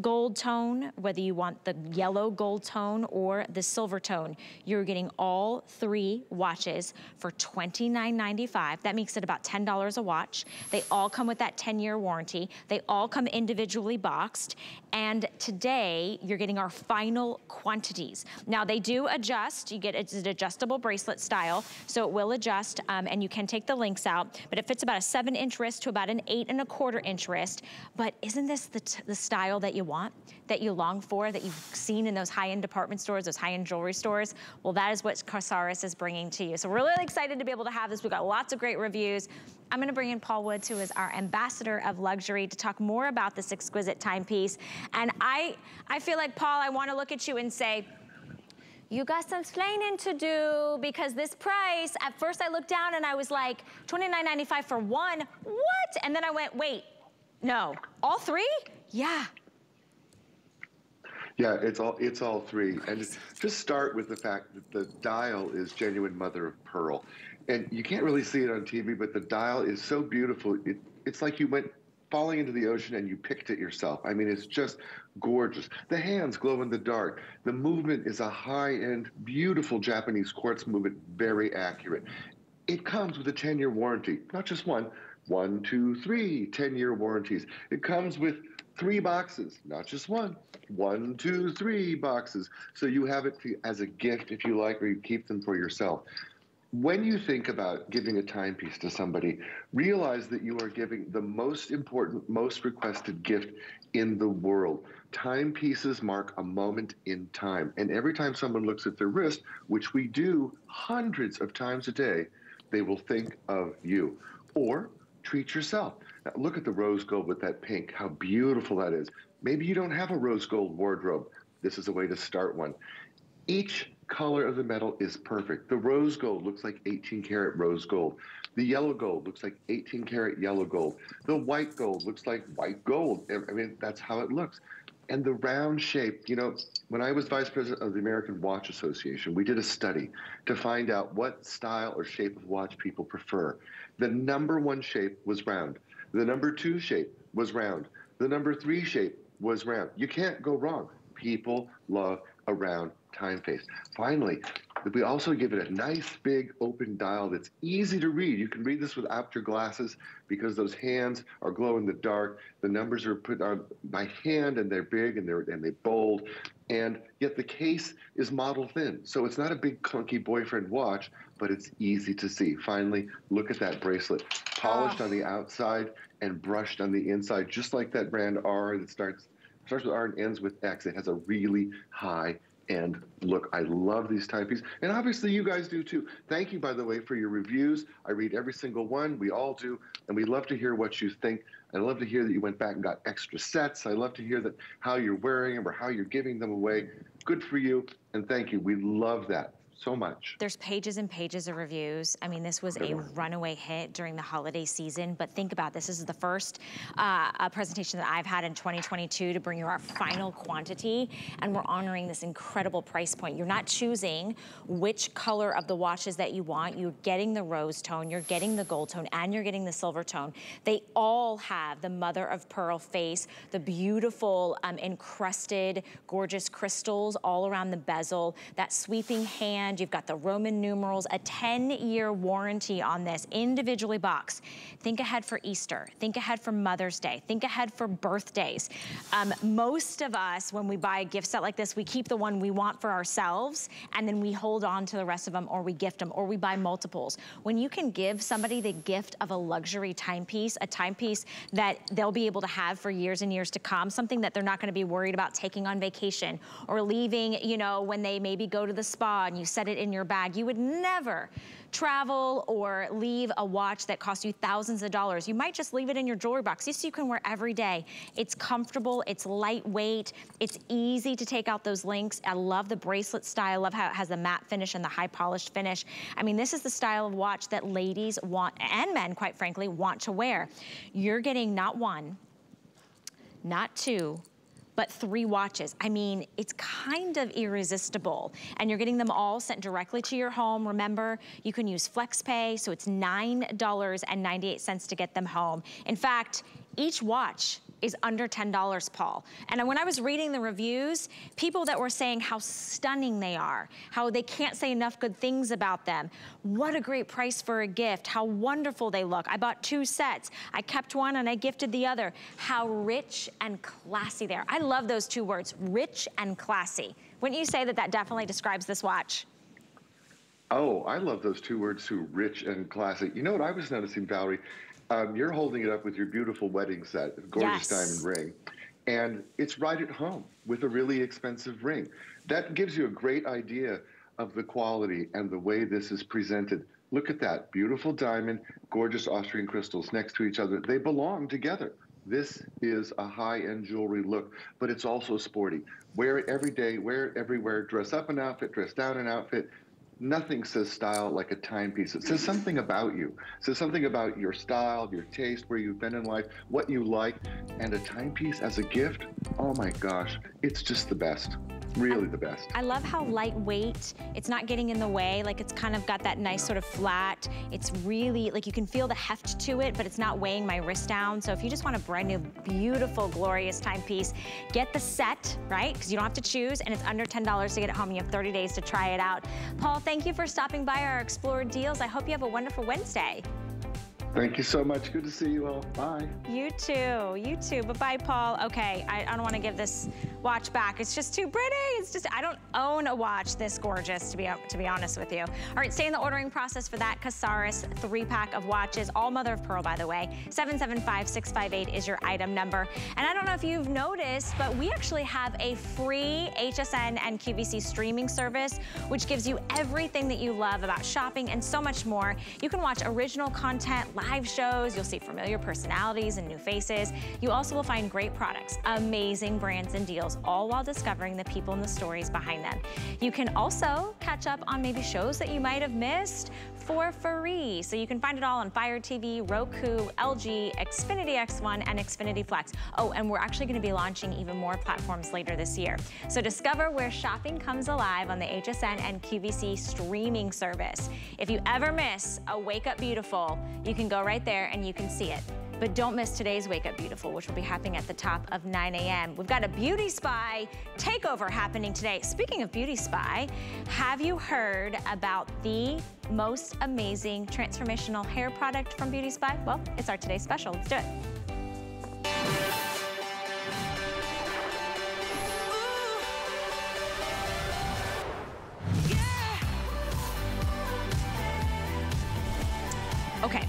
gold tone, whether you want the yellow gold tone or the silver tone, you're getting all three watches for $29.95. That makes it about $10 a watch. They all come with that 10-year warranty. They all come individually boxed. And today, you're getting our final quantities. Now, they do adjust. You get it's an adjustable bracelet style, so it will adjust, um, and you can take the links out. But it fits about a seven-inch wrist to about an eight and a quarter inch wrist. But isn't this the, the style that you want, that you long for, that you've seen in those high-end department stores, those high-end jewelry stores, well, that is what Casares is bringing to you. So we're really excited to be able to have this. We've got lots of great reviews. I'm gonna bring in Paul Woods, who is our ambassador of luxury, to talk more about this exquisite timepiece. And I, I feel like, Paul, I wanna look at you and say, you got some explaining to do because this price, at first I looked down and I was like, $29.95 for one, what? And then I went, wait, no, all three? Yeah. Yeah, it's all it's all three. And just start with the fact that the dial is genuine mother of pearl. And you can't really see it on TV, but the dial is so beautiful. It, it's like you went falling into the ocean and you picked it yourself. I mean, it's just gorgeous. The hands glow in the dark. The movement is a high end, beautiful Japanese quartz movement, very accurate. It comes with a 10 year warranty, not just one, one, two, three 10 year warranties. It comes with three boxes, not just one, one, two, three boxes. So you have it as a gift if you like, or you keep them for yourself. When you think about giving a timepiece to somebody, realize that you are giving the most important, most requested gift in the world. Timepieces mark a moment in time. And every time someone looks at their wrist, which we do hundreds of times a day, they will think of you. Or treat yourself. Look at the rose gold with that pink, how beautiful that is. Maybe you don't have a rose gold wardrobe. This is a way to start one. Each color of the metal is perfect. The rose gold looks like 18 karat rose gold. The yellow gold looks like 18 karat yellow gold. The white gold looks like white gold. I mean, that's how it looks. And the round shape, you know, when I was vice president of the American Watch Association, we did a study to find out what style or shape of watch people prefer. The number one shape was round. The number two shape was round. The number three shape was round. You can't go wrong. People love a round time face. Finally, we also give it a nice big open dial that's easy to read. You can read this without your glasses because those hands are glow in the dark. The numbers are put on by hand and they're big and they're and they bold. And yet the case is model thin. So it's not a big clunky boyfriend watch, but it's easy to see. Finally, look at that bracelet. Polished oh. on the ah. outside and brushed on the inside, just like that brand R that starts starts with R and ends with X. It has a really high and look, I love these timepieces. And obviously, you guys do too. Thank you, by the way, for your reviews. I read every single one. We all do. And we love to hear what you think. I love to hear that you went back and got extra sets. I love to hear that how you're wearing them or how you're giving them away. Good for you. And thank you. We love that so much. There's pages and pages of reviews. I mean, this was a runaway hit during the holiday season, but think about this. This is the first uh, presentation that I've had in 2022 to bring you our final quantity, and we're honoring this incredible price point. You're not choosing which color of the watches that you want. You're getting the rose tone, you're getting the gold tone, and you're getting the silver tone. They all have the mother of pearl face, the beautiful um, encrusted, gorgeous crystals all around the bezel, that sweeping hand You've got the Roman numerals, a 10-year warranty on this, individually boxed. Think ahead for Easter. Think ahead for Mother's Day. Think ahead for birthdays. Um, most of us, when we buy a gift set like this, we keep the one we want for ourselves, and then we hold on to the rest of them, or we gift them, or we buy multiples. When you can give somebody the gift of a luxury timepiece, a timepiece that they'll be able to have for years and years to come, something that they're not gonna be worried about taking on vacation, or leaving, you know, when they maybe go to the spa and you set it in your bag. You would never travel or leave a watch that costs you thousands of dollars. You might just leave it in your jewelry box so you can wear every day. It's comfortable, it's lightweight, it's easy to take out those links. I love the bracelet style. I love how it has the matte finish and the high polished finish. I mean, this is the style of watch that ladies want, and men, quite frankly, want to wear. You're getting not one, not two, but three watches. I mean, it's kind of irresistible. And you're getting them all sent directly to your home. Remember, you can use FlexPay, so it's $9.98 to get them home. In fact, each watch is under $10, Paul. And when I was reading the reviews, people that were saying how stunning they are, how they can't say enough good things about them. What a great price for a gift, how wonderful they look. I bought two sets. I kept one and I gifted the other. How rich and classy they are. I love those two words, rich and classy. Wouldn't you say that that definitely describes this watch? Oh, I love those two words too, rich and classy. You know what I was noticing, Valerie? Um, you're holding it up with your beautiful wedding set, gorgeous yes. diamond ring. and it's right at home with a really expensive ring. That gives you a great idea of the quality and the way this is presented. Look at that beautiful diamond, gorgeous Austrian crystals next to each other. They belong together. This is a high end jewelry look, but it's also sporty. Wear it every day, wear it everywhere, dress up an outfit, dress down an outfit. Nothing says style like a timepiece. It says something about you. It says something about your style, your taste, where you've been in life, what you like. And a timepiece as a gift, oh my gosh, it's just the best really the best. I love how lightweight, it's not getting in the way, like it's kind of got that nice sort of flat. It's really, like you can feel the heft to it, but it's not weighing my wrist down. So if you just want a brand new, beautiful, glorious timepiece, get the set, right? Because you don't have to choose, and it's under $10 to get it home. You have 30 days to try it out. Paul, thank you for stopping by our Explorer Deals. I hope you have a wonderful Wednesday. Thank you so much. Good to see you all. Bye. You too. You too. Bye-bye, Paul. Okay, I, I don't want to give this watch back. It's just too pretty. It's just, I don't own a watch this gorgeous, to be, to be honest with you. All right, stay in the ordering process for that Casares three-pack of watches, all mother of pearl, by the way. 775658 is your item number. And I don't know if you've noticed, but we actually have a free HSN and QVC streaming service, which gives you everything that you love about shopping and so much more. You can watch original content, live shows, you'll see familiar personalities and new faces. You also will find great products, amazing brands and deals, all while discovering the people and the stories behind them. You can also catch up on maybe shows that you might have missed for free. So you can find it all on Fire TV, Roku, LG, Xfinity X1, and Xfinity Flex. Oh, and we're actually gonna be launching even more platforms later this year. So discover where shopping comes alive on the HSN and QVC streaming service. If you ever miss a Wake Up Beautiful, you can go right there and you can see it. But don't miss today's Wake Up Beautiful, which will be happening at the top of 9 a.m. We've got a Beauty Spy takeover happening today. Speaking of Beauty Spy, have you heard about the most amazing transformational hair product from Beauty Spy? Well, it's our today's special. Let's do it. Okay,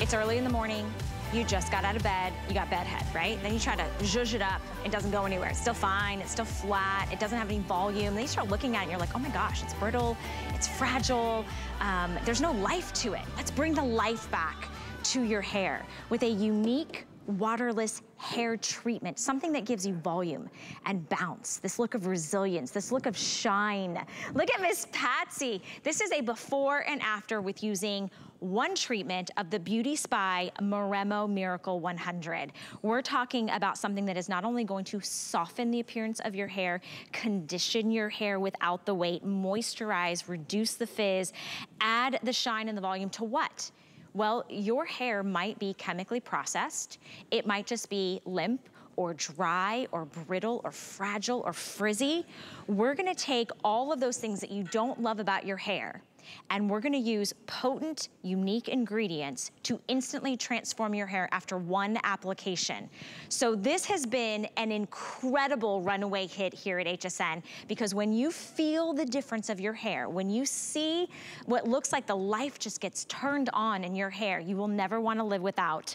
it's early in the morning. You just got out of bed, you got bed head, right? Then you try to zhuzh it up, it doesn't go anywhere. It's still fine, it's still flat, it doesn't have any volume. Then you start looking at it and you're like, oh my gosh, it's brittle, it's fragile, um, there's no life to it. Let's bring the life back to your hair with a unique waterless hair treatment, something that gives you volume and bounce, this look of resilience, this look of shine. Look at Miss Patsy. This is a before and after with using one treatment of the Beauty Spy Moremo Miracle 100. We're talking about something that is not only going to soften the appearance of your hair, condition your hair without the weight, moisturize, reduce the fizz, add the shine and the volume to what? Well, your hair might be chemically processed. It might just be limp or dry or brittle or fragile or frizzy. We're gonna take all of those things that you don't love about your hair and we're gonna use potent, unique ingredients to instantly transform your hair after one application. So this has been an incredible runaway hit here at HSN because when you feel the difference of your hair, when you see what looks like the life just gets turned on in your hair, you will never wanna live without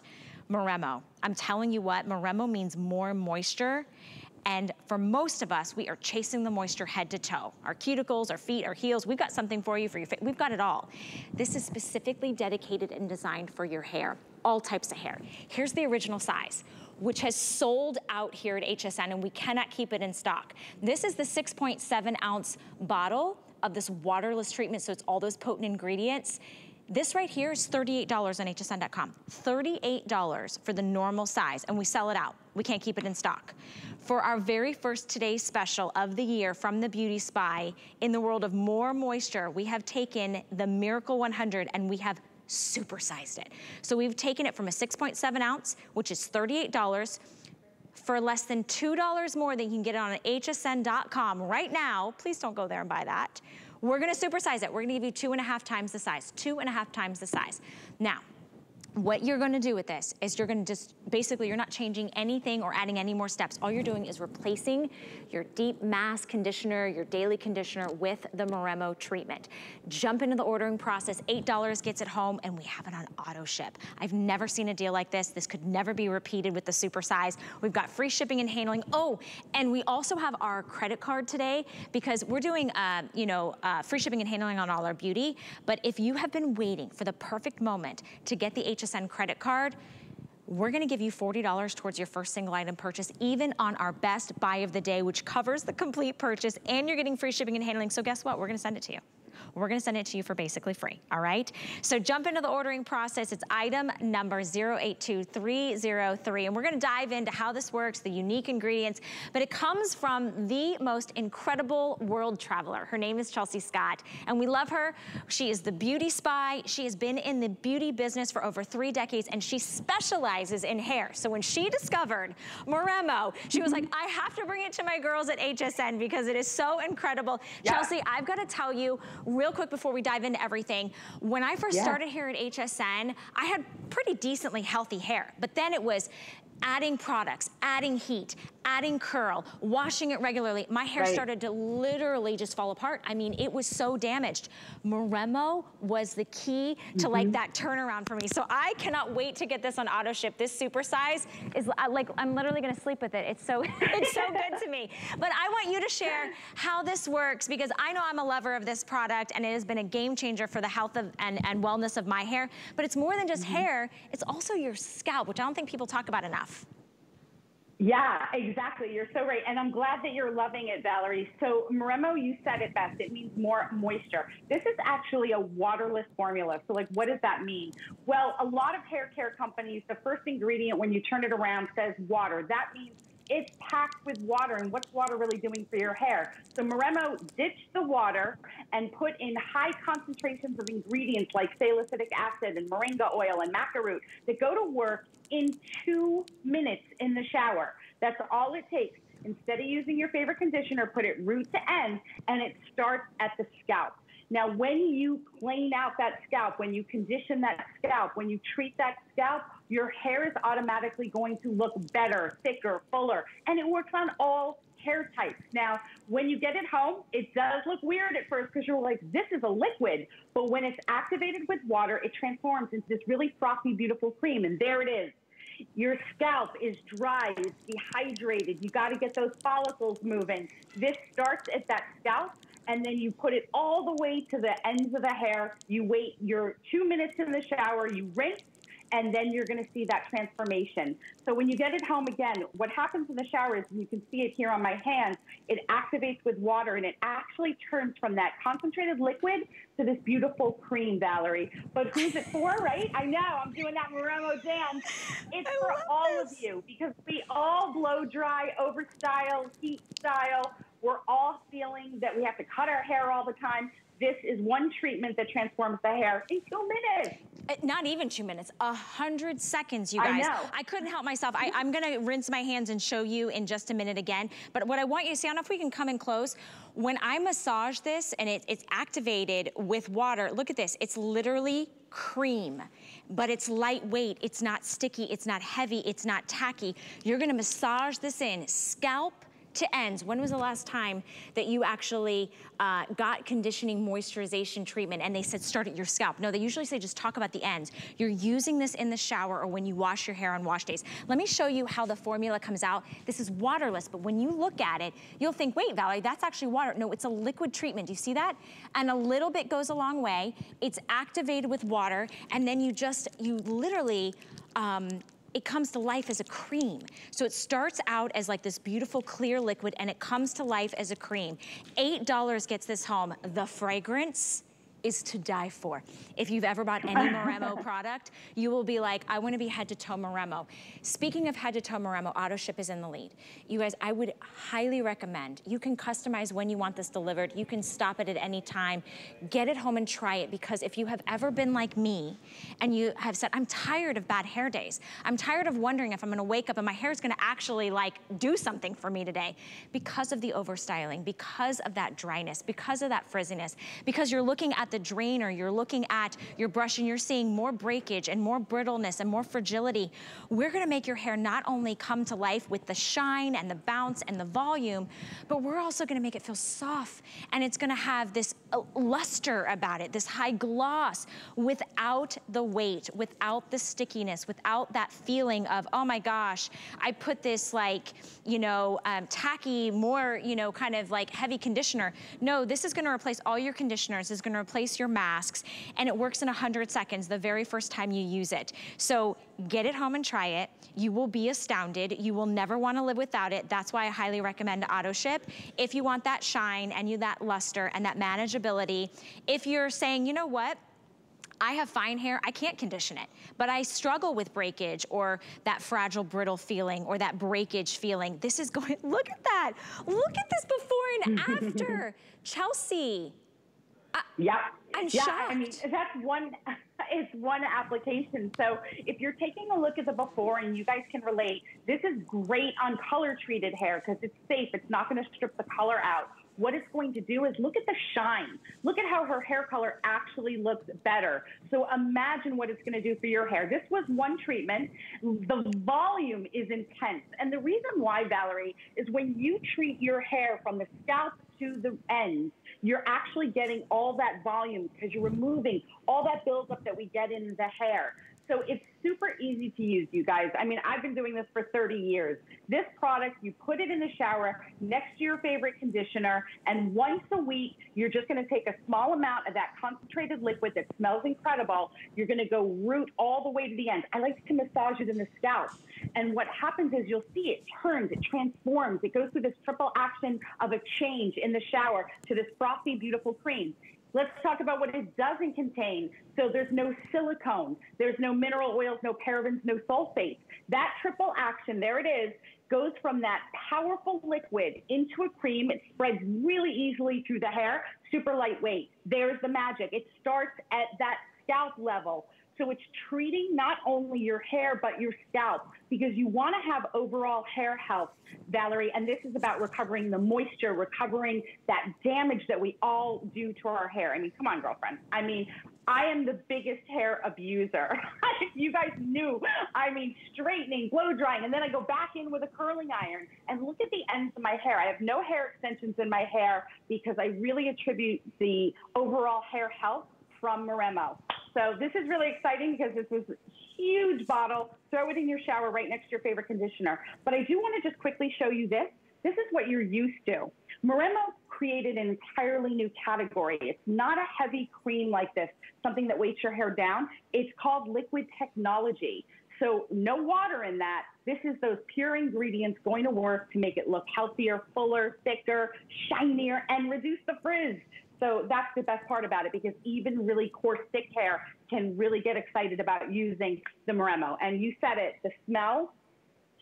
Moremo. I'm telling you what, Moremo means more moisture and for most of us, we are chasing the moisture head to toe. Our cuticles, our feet, our heels, we've got something for you for your face. We've got it all. This is specifically dedicated and designed for your hair, all types of hair. Here's the original size which has sold out here at HSN and we cannot keep it in stock. This is the 6.7 ounce bottle of this waterless treatment, so it's all those potent ingredients. This right here is $38 on hsn.com. $38 for the normal size, and we sell it out. We can't keep it in stock. For our very first today's special of the year from the Beauty Spy, in the world of more moisture, we have taken the Miracle 100 and we have supersized it. So we've taken it from a 6.7 ounce, which is $38, for less than $2 more than you can get it on hsn.com right now. Please don't go there and buy that. We're gonna supersize it. We're gonna give you two and a half times the size, two and a half times the size. Now, what you're gonna do with this is you're gonna just, basically you're not changing anything or adding any more steps. All you're doing is replacing your deep mask conditioner, your daily conditioner with the Moremo treatment. Jump into the ordering process, $8 gets it home and we have it on auto ship. I've never seen a deal like this. This could never be repeated with the super size. We've got free shipping and handling. Oh, and we also have our credit card today because we're doing, uh, you know, uh, free shipping and handling on all our beauty. But if you have been waiting for the perfect moment to get the HSN credit card, we're gonna give you $40 towards your first single item purchase, even on our best buy of the day, which covers the complete purchase, and you're getting free shipping and handling. So guess what? We're gonna send it to you we're gonna send it to you for basically free, all right? So jump into the ordering process. It's item number 082303, and we're gonna dive into how this works, the unique ingredients, but it comes from the most incredible world traveler. Her name is Chelsea Scott, and we love her. She is the beauty spy. She has been in the beauty business for over three decades, and she specializes in hair. So when she discovered Moremo, she was like, I have to bring it to my girls at HSN because it is so incredible. Yeah. Chelsea, I've gotta tell you, real quick before we dive into everything, when I first yeah. started here at HSN, I had pretty decently healthy hair, but then it was adding products, adding heat, adding curl, washing it regularly, my hair right. started to literally just fall apart. I mean, it was so damaged. Moremo was the key to mm -hmm. like mm-hmm. that turnaround for me. So I cannot wait to get this on auto ship. This super size is uh, like, I'm literally gonna sleep with it. It's so, it's so good to me. But I want you to share how this works because I know I'm a lover of this product and it has been a game changer for the health of and, and wellness of my hair. But it's more than just mm -hmm. hair, it's also your scalp, which I don't think people talk about enough. Yeah, exactly. You're so right. And I'm glad that you're loving it, Valerie. So, Moremo, you said it best. It means more moisture. This is actually a waterless formula. So, like, what does that mean? Well, a lot of hair care companies, the first ingredient when you turn it around says water. That means it's packed with water. And what's water really doing for your hair? So Moremo ditched the water and put in high concentrations of ingredients like salicylic acid and moringa oil and maca root that go to work in two minutes in the shower. That's all it takes. Instead of using your favorite conditioner, put it root to end, and it starts at the scalp. Now, when you clean out that scalp, when you condition that scalp, when you treat that scalp, your hair is automatically going to look better, thicker, fuller, and it works on all hair types. Now, when you get it home, it does look weird at first because you're like, this is a liquid. But when it's activated with water, it transforms into this really frothy, beautiful cream. And there it is. Your scalp is dry, it's dehydrated. You got to get those follicles moving. This starts at that scalp and then you put it all the way to the ends of the hair. You wait your two minutes in the shower, you rinse, and then you're going to see that transformation. So when you get it home again, what happens in the shower is, you can see it here on my hands, it activates with water and it actually turns from that concentrated liquid to this beautiful cream, Valerie. But who's it for, right? I know, I'm doing that Moremo dance. It's I for all this. of you because we all blow dry, over style, heat style. We're all feeling that we have to cut our hair all the time. This is one treatment that transforms the hair in two minutes. Uh, not even two minutes, a hundred seconds, you guys. I know. I couldn't help myself. I, am gonna rinse my hands and show you in just a minute again. But what I want you to see, I don't know if we can come in close. When I massage this and it, it's activated with water, look at this. It's literally cream, but it's lightweight. It's not sticky. It's not heavy. It's not tacky. You're gonna massage this in, scalp, to ends, when was the last time that you actually uh, got conditioning moisturization treatment and they said start at your scalp? No, they usually say just talk about the ends. You're using this in the shower or when you wash your hair on wash days. Let me show you how the formula comes out. This is waterless, but when you look at it, you'll think, wait, Valerie, that's actually water. No, it's a liquid treatment. Do you see that? And a little bit goes a long way. It's activated with water, and then you just, you literally, um, it comes to life as a cream. So it starts out as like this beautiful clear liquid and it comes to life as a cream. $8 gets this home. The fragrance, is to die for. If you've ever bought any Moremo product, you will be like, I wanna be head to toe Moremo. Speaking of head to toe Moremo, auto ship is in the lead. You guys, I would highly recommend, you can customize when you want this delivered. You can stop it at any time. Get it home and try it because if you have ever been like me and you have said, I'm tired of bad hair days. I'm tired of wondering if I'm gonna wake up and my hair is gonna actually like do something for me today because of the overstyling, because of that dryness, because of that frizziness, because you're looking at the drainer, you're looking at your brush and you're seeing more breakage and more brittleness and more fragility, we're gonna make your hair not only come to life with the shine and the bounce and the volume, but we're also gonna make it feel soft and it's gonna have this uh, luster about it, this high gloss without the weight, without the stickiness, without that feeling of, oh my gosh, I put this like, you know, um, tacky, more, you know, kind of like heavy conditioner. No, this is gonna replace all your conditioners, is gonna replace your masks, and it works in 100 seconds the very first time you use it. So get it home and try it. You will be astounded. You will never wanna live without it. That's why I highly recommend auto ship. If you want that shine and you that luster and that manageability, if you're saying, you know what, I have fine hair, I can't condition it, but I struggle with breakage or that fragile, brittle feeling or that breakage feeling. This is going, look at that. Look at this before and after. Chelsea. I, yeah. I'm yeah, shocked. I mean, that's one, it's one application. So if you're taking a look at the before and you guys can relate, this is great on color treated hair because it's safe. It's not going to strip the color out what it's going to do is look at the shine. Look at how her hair color actually looks better. So imagine what it's going to do for your hair. This was one treatment. The volume is intense. And the reason why, Valerie, is when you treat your hair from the scalp to the ends, you're actually getting all that volume because you're removing all that buildup that we get in the hair. So it's super easy to use, you guys. I mean, I've been doing this for 30 years. This product, you put it in the shower next to your favorite conditioner, and once a week, you're just going to take a small amount of that concentrated liquid that smells incredible. You're going to go root all the way to the end. I like to massage it in the scalp. And what happens is you'll see it turns, it transforms, it goes through this triple action of a change in the shower to this frothy, beautiful cream. Let's talk about what it doesn't contain. So there's no silicone, there's no mineral oils, no parabens, no sulfates. That triple action, there it is, goes from that powerful liquid into a cream. It spreads really easily through the hair, super lightweight. There's the magic. It starts at that scalp level. So it's treating not only your hair, but your scalp because you want to have overall hair health, Valerie. And this is about recovering the moisture, recovering that damage that we all do to our hair. I mean, come on, girlfriend. I mean, I am the biggest hair abuser. you guys knew. I mean, straightening, blow drying, and then I go back in with a curling iron. And look at the ends of my hair. I have no hair extensions in my hair because I really attribute the overall hair health from Moremo. So this is really exciting because this is a huge bottle. Throw it in your shower right next to your favorite conditioner. But I do want to just quickly show you this. This is what you're used to. Moremo created an entirely new category. It's not a heavy cream like this, something that weights your hair down. It's called liquid technology. So no water in that. This is those pure ingredients going to work to make it look healthier, fuller, thicker, shinier, and reduce the frizz. So that's the best part about it because even really coarse, thick hair can really get excited about using the Moremo. And you said it, the smell,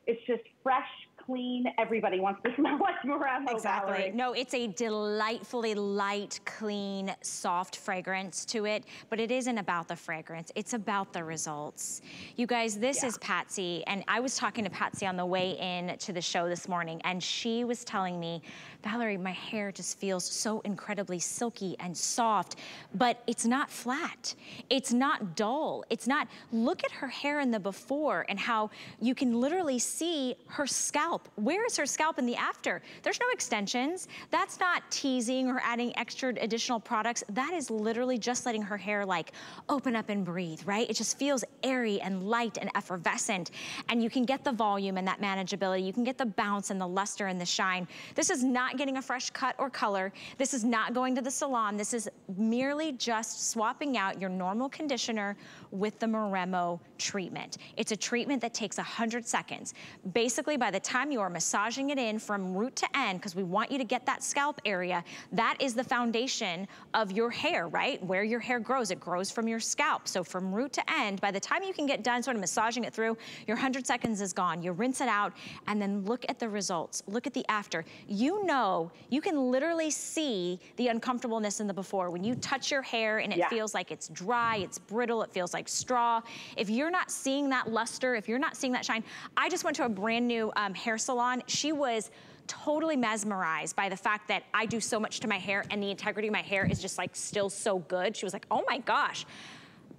it's just fresh, clean. Everybody wants to smell like Moremo, Exactly. Valerie. No, it's a delightfully light, clean, soft fragrance to it, but it isn't about the fragrance. It's about the results. You guys, this Yeah. is Patsy, and I was talking to Patsy on the way in to the show this morning, and she was telling me, Valerie, my hair just feels so incredibly silky and soft, but it's not flat. It's not dull. It's not, look at her hair in the before and how you can literally see her scalp. Where is her scalp in the after? There's no extensions. That's not teasing or adding extra additional products. That is literally just letting her hair like open up and breathe, right? It just feels airy and light and effervescent. And you can get the volume and that manageability. You can get the bounce and the luster and the shine. This is not getting a fresh cut or color. This is not going to the salon. This is merely just swapping out your normal conditioner with the Moremo treatment. It's a treatment that takes 100 seconds. Basically, by the time you are massaging it in from root to end, because we want you to get that scalp area, that is the foundation of your hair, right? Where your hair grows, it grows from your scalp. So from root to end, by the time you can get done sort of massaging it through, your 100 seconds is gone. You rinse it out and then look at the results. Look at the after. You know, you can literally see the uncomfortableness in the before. When you touch your hair and it Yeah. feels like it's dry, it's brittle, it feels like straw. If you're not seeing that luster, if you're not seeing that shine, I just went to a brand new um, hair salon. She was totally mesmerized by the fact that I do so much to my hair and the integrity of my hair is just like still so good. She was like, oh my gosh.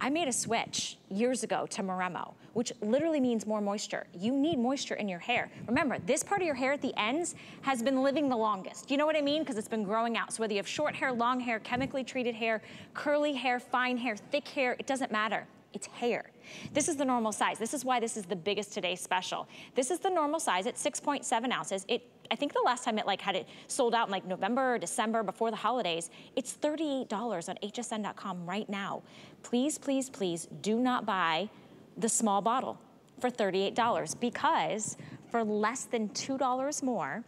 I made a switch years ago to Moremo, which literally means more moisture. You need moisture in your hair. Remember, this part of your hair at the ends has been living the longest. You know what I mean? Because it's been growing out. So whether you have short hair, long hair, chemically treated hair, curly hair, fine hair, thick hair, it doesn't matter. It's hair. This is the normal size. This is why this is the biggest today special. This is the normal size at 6.7 ounces. It I think the last time it like had it sold out in like November or December before the holidays, it's $38 on hsn.com right now. Please, please, please do not buy the small bottle for $38 because for less than $2 more,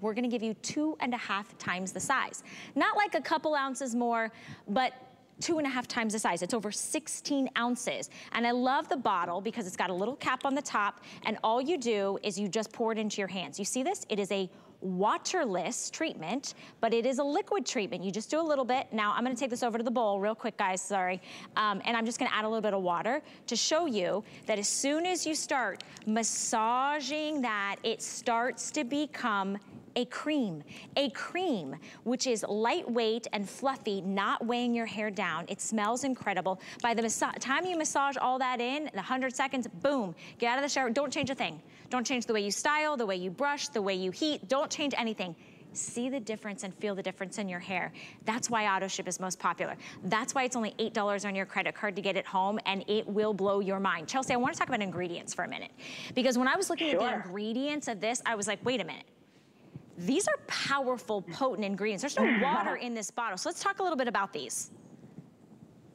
we're gonna give you two and a half times the size. Not like a couple ounces more, but two and a half times the size. It's over 16 ounces. And I love the bottle because it's got a little cap on the top and all you do is you just pour it into your hands. You see this? It is a waterless treatment, but it is a liquid treatment. You just do a little bit. Now I'm gonna take this over to the bowl real quick, guys, sorry. Um, and I'm just gonna add a little bit of water to show you that as soon as you start massaging that, it starts to become a cream. A cream, which is lightweight and fluffy, not weighing your hair down. It smells incredible. By the time you massage all that in, the 100 seconds, boom, get out of the shower. Don't change a thing. Don't change the way you style, the way you brush, the way you heat. Don't change anything see the difference and feel the difference in your hair. That's why auto ship is most popular. That's why it's only $8 on your credit card to get it home and it will blow your mind. Chelsea, I wanna talk about ingredients for a minute. Because when I was looking sure. at the ingredients of this, I was like, wait a minute. These are powerful, potent ingredients. There's no water in this bottle. So let's talk a little bit about these.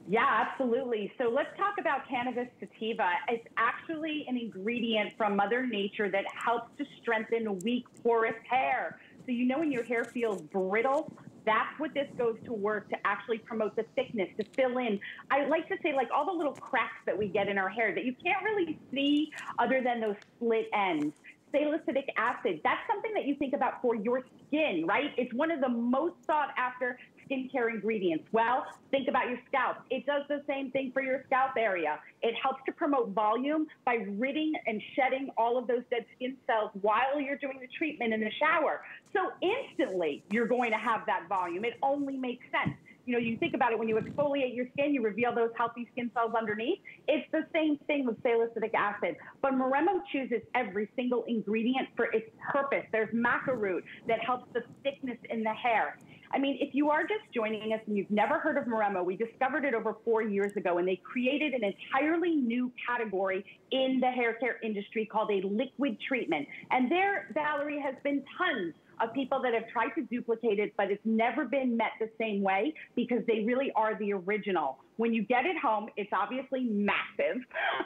Yeah, absolutely. So let's talk about cannabis sativa. It's actually an ingredient from Mother Nature that helps to strengthen weak, porous hair. So you know when your hair feels brittle, that's what this goes to work to actually promote the thickness, to fill in. I like to say like all the little cracks that we get in our hair that you can't really see other than those split ends salicylic acid. That's something that you think about for your skin, right? It's one of the most sought after skincare ingredients. Well, think about your scalp. It does the same thing for your scalp area. It helps to promote volume by ridding and shedding all of those dead skin cells while you're doing the treatment in the shower. So instantly, you're going to have that volume. It only makes sense you know, you think about it when you exfoliate your skin, you reveal those healthy skin cells underneath. It's the same thing with salicylic acid. But Moremo chooses every single ingredient for its purpose. There's maca root that helps the thickness in the hair. I mean, if you are just joining us and you've never heard of Moremo, we discovered it over four years ago, and they created an entirely new category in the hair care industry called a liquid treatment. And there, Valerie, has been tons of people that have tried to duplicate it, but it's never been met the same way because they really are the original. When you get it home, it's obviously massive.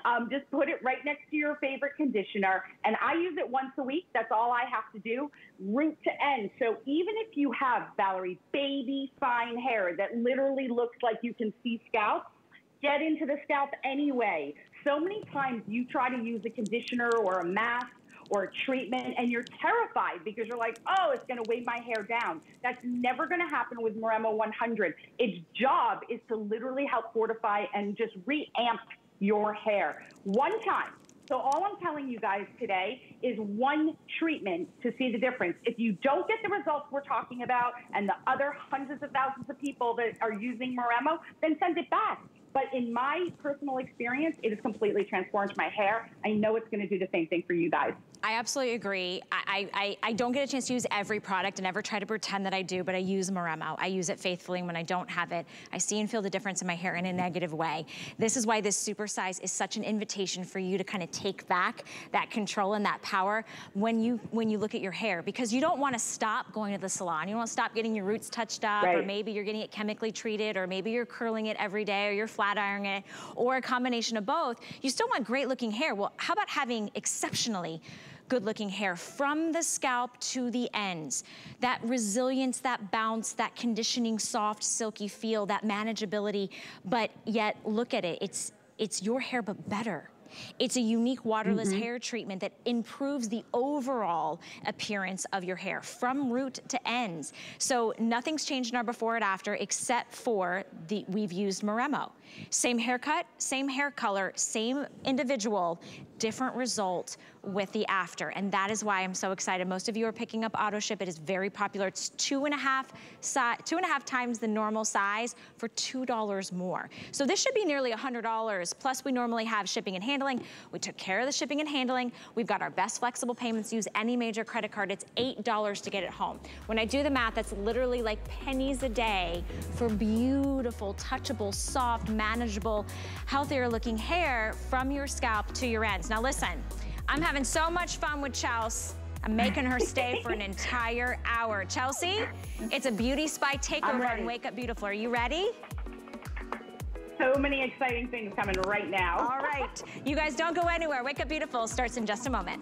Um, just put it right next to your favorite conditioner. And I use it once a week. That's all I have to do, root to end. So even if you have, Valerie, baby fine hair that literally looks like you can see scalp, get into the scalp anyway. So many times you try to use a conditioner or a mask or treatment and you're terrified because you're like, oh, it's going to weigh my hair down. That's never going to happen with Moremo 100. Its job is to literally help fortify and just reamp your hair one time. So all I'm telling you guys today is one treatment to see the difference. If you don't get the results we're talking about and the other hundreds of thousands of people that are using Moremo, then send it back. But in my personal experience, it has completely transformed my hair. I know it's going to do the same thing for you guys. I absolutely agree. I, I, I don't get a chance to use every product and never try to pretend that I do, but I use Moremo. I use it faithfully and when I don't have it. I see and feel the difference in my hair in a negative way. This is why this super size is such an invitation for you to kind of take back that control and that power when you when you look at your hair because you don't want to stop going to the salon. You don't want to stop getting your roots touched up right. or maybe you're getting it chemically treated or maybe you're curling it every day or you're flat ironing it or a combination of both. You still want great looking hair. Well, how about having exceptionally good looking hair from the scalp to the ends. That resilience, that bounce, that conditioning, soft, silky feel, that manageability, but yet look at it, it's, it's your hair but better. It's a unique waterless mm -hmm. hair treatment that improves the overall appearance of your hair from root to ends. So nothing's changed in our before and after except for the we've used Moremo. Same haircut, same hair color, same individual, different result with the after. And that is why I'm so excited. Most of you are picking up auto ship. It is very popular. It's two and a half, two and a half times the normal size for $2 more. So this should be nearly $100. Plus we normally have shipping and handling. We took care of the shipping and handling. We've got our best flexible payments. Use any major credit card. It's $8 to get it home. When I do the math, that's literally like pennies a day for beautiful, touchable, soft, manageable, healthier looking hair from your scalp to your ends. Now listen, I'm having so much fun with Chelsea. I'm making her stay for an entire hour. Chelsea, it's a beauty spy takeover on Wake Up Beautiful. Are you ready? So many exciting things coming right now. All right. You guys don't go anywhere. Wake Up Beautiful starts in just a moment.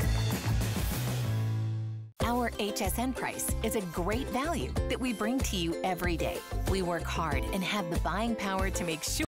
Our HSN price is a great value that we bring to you every day. We work hard and have the buying power to make sure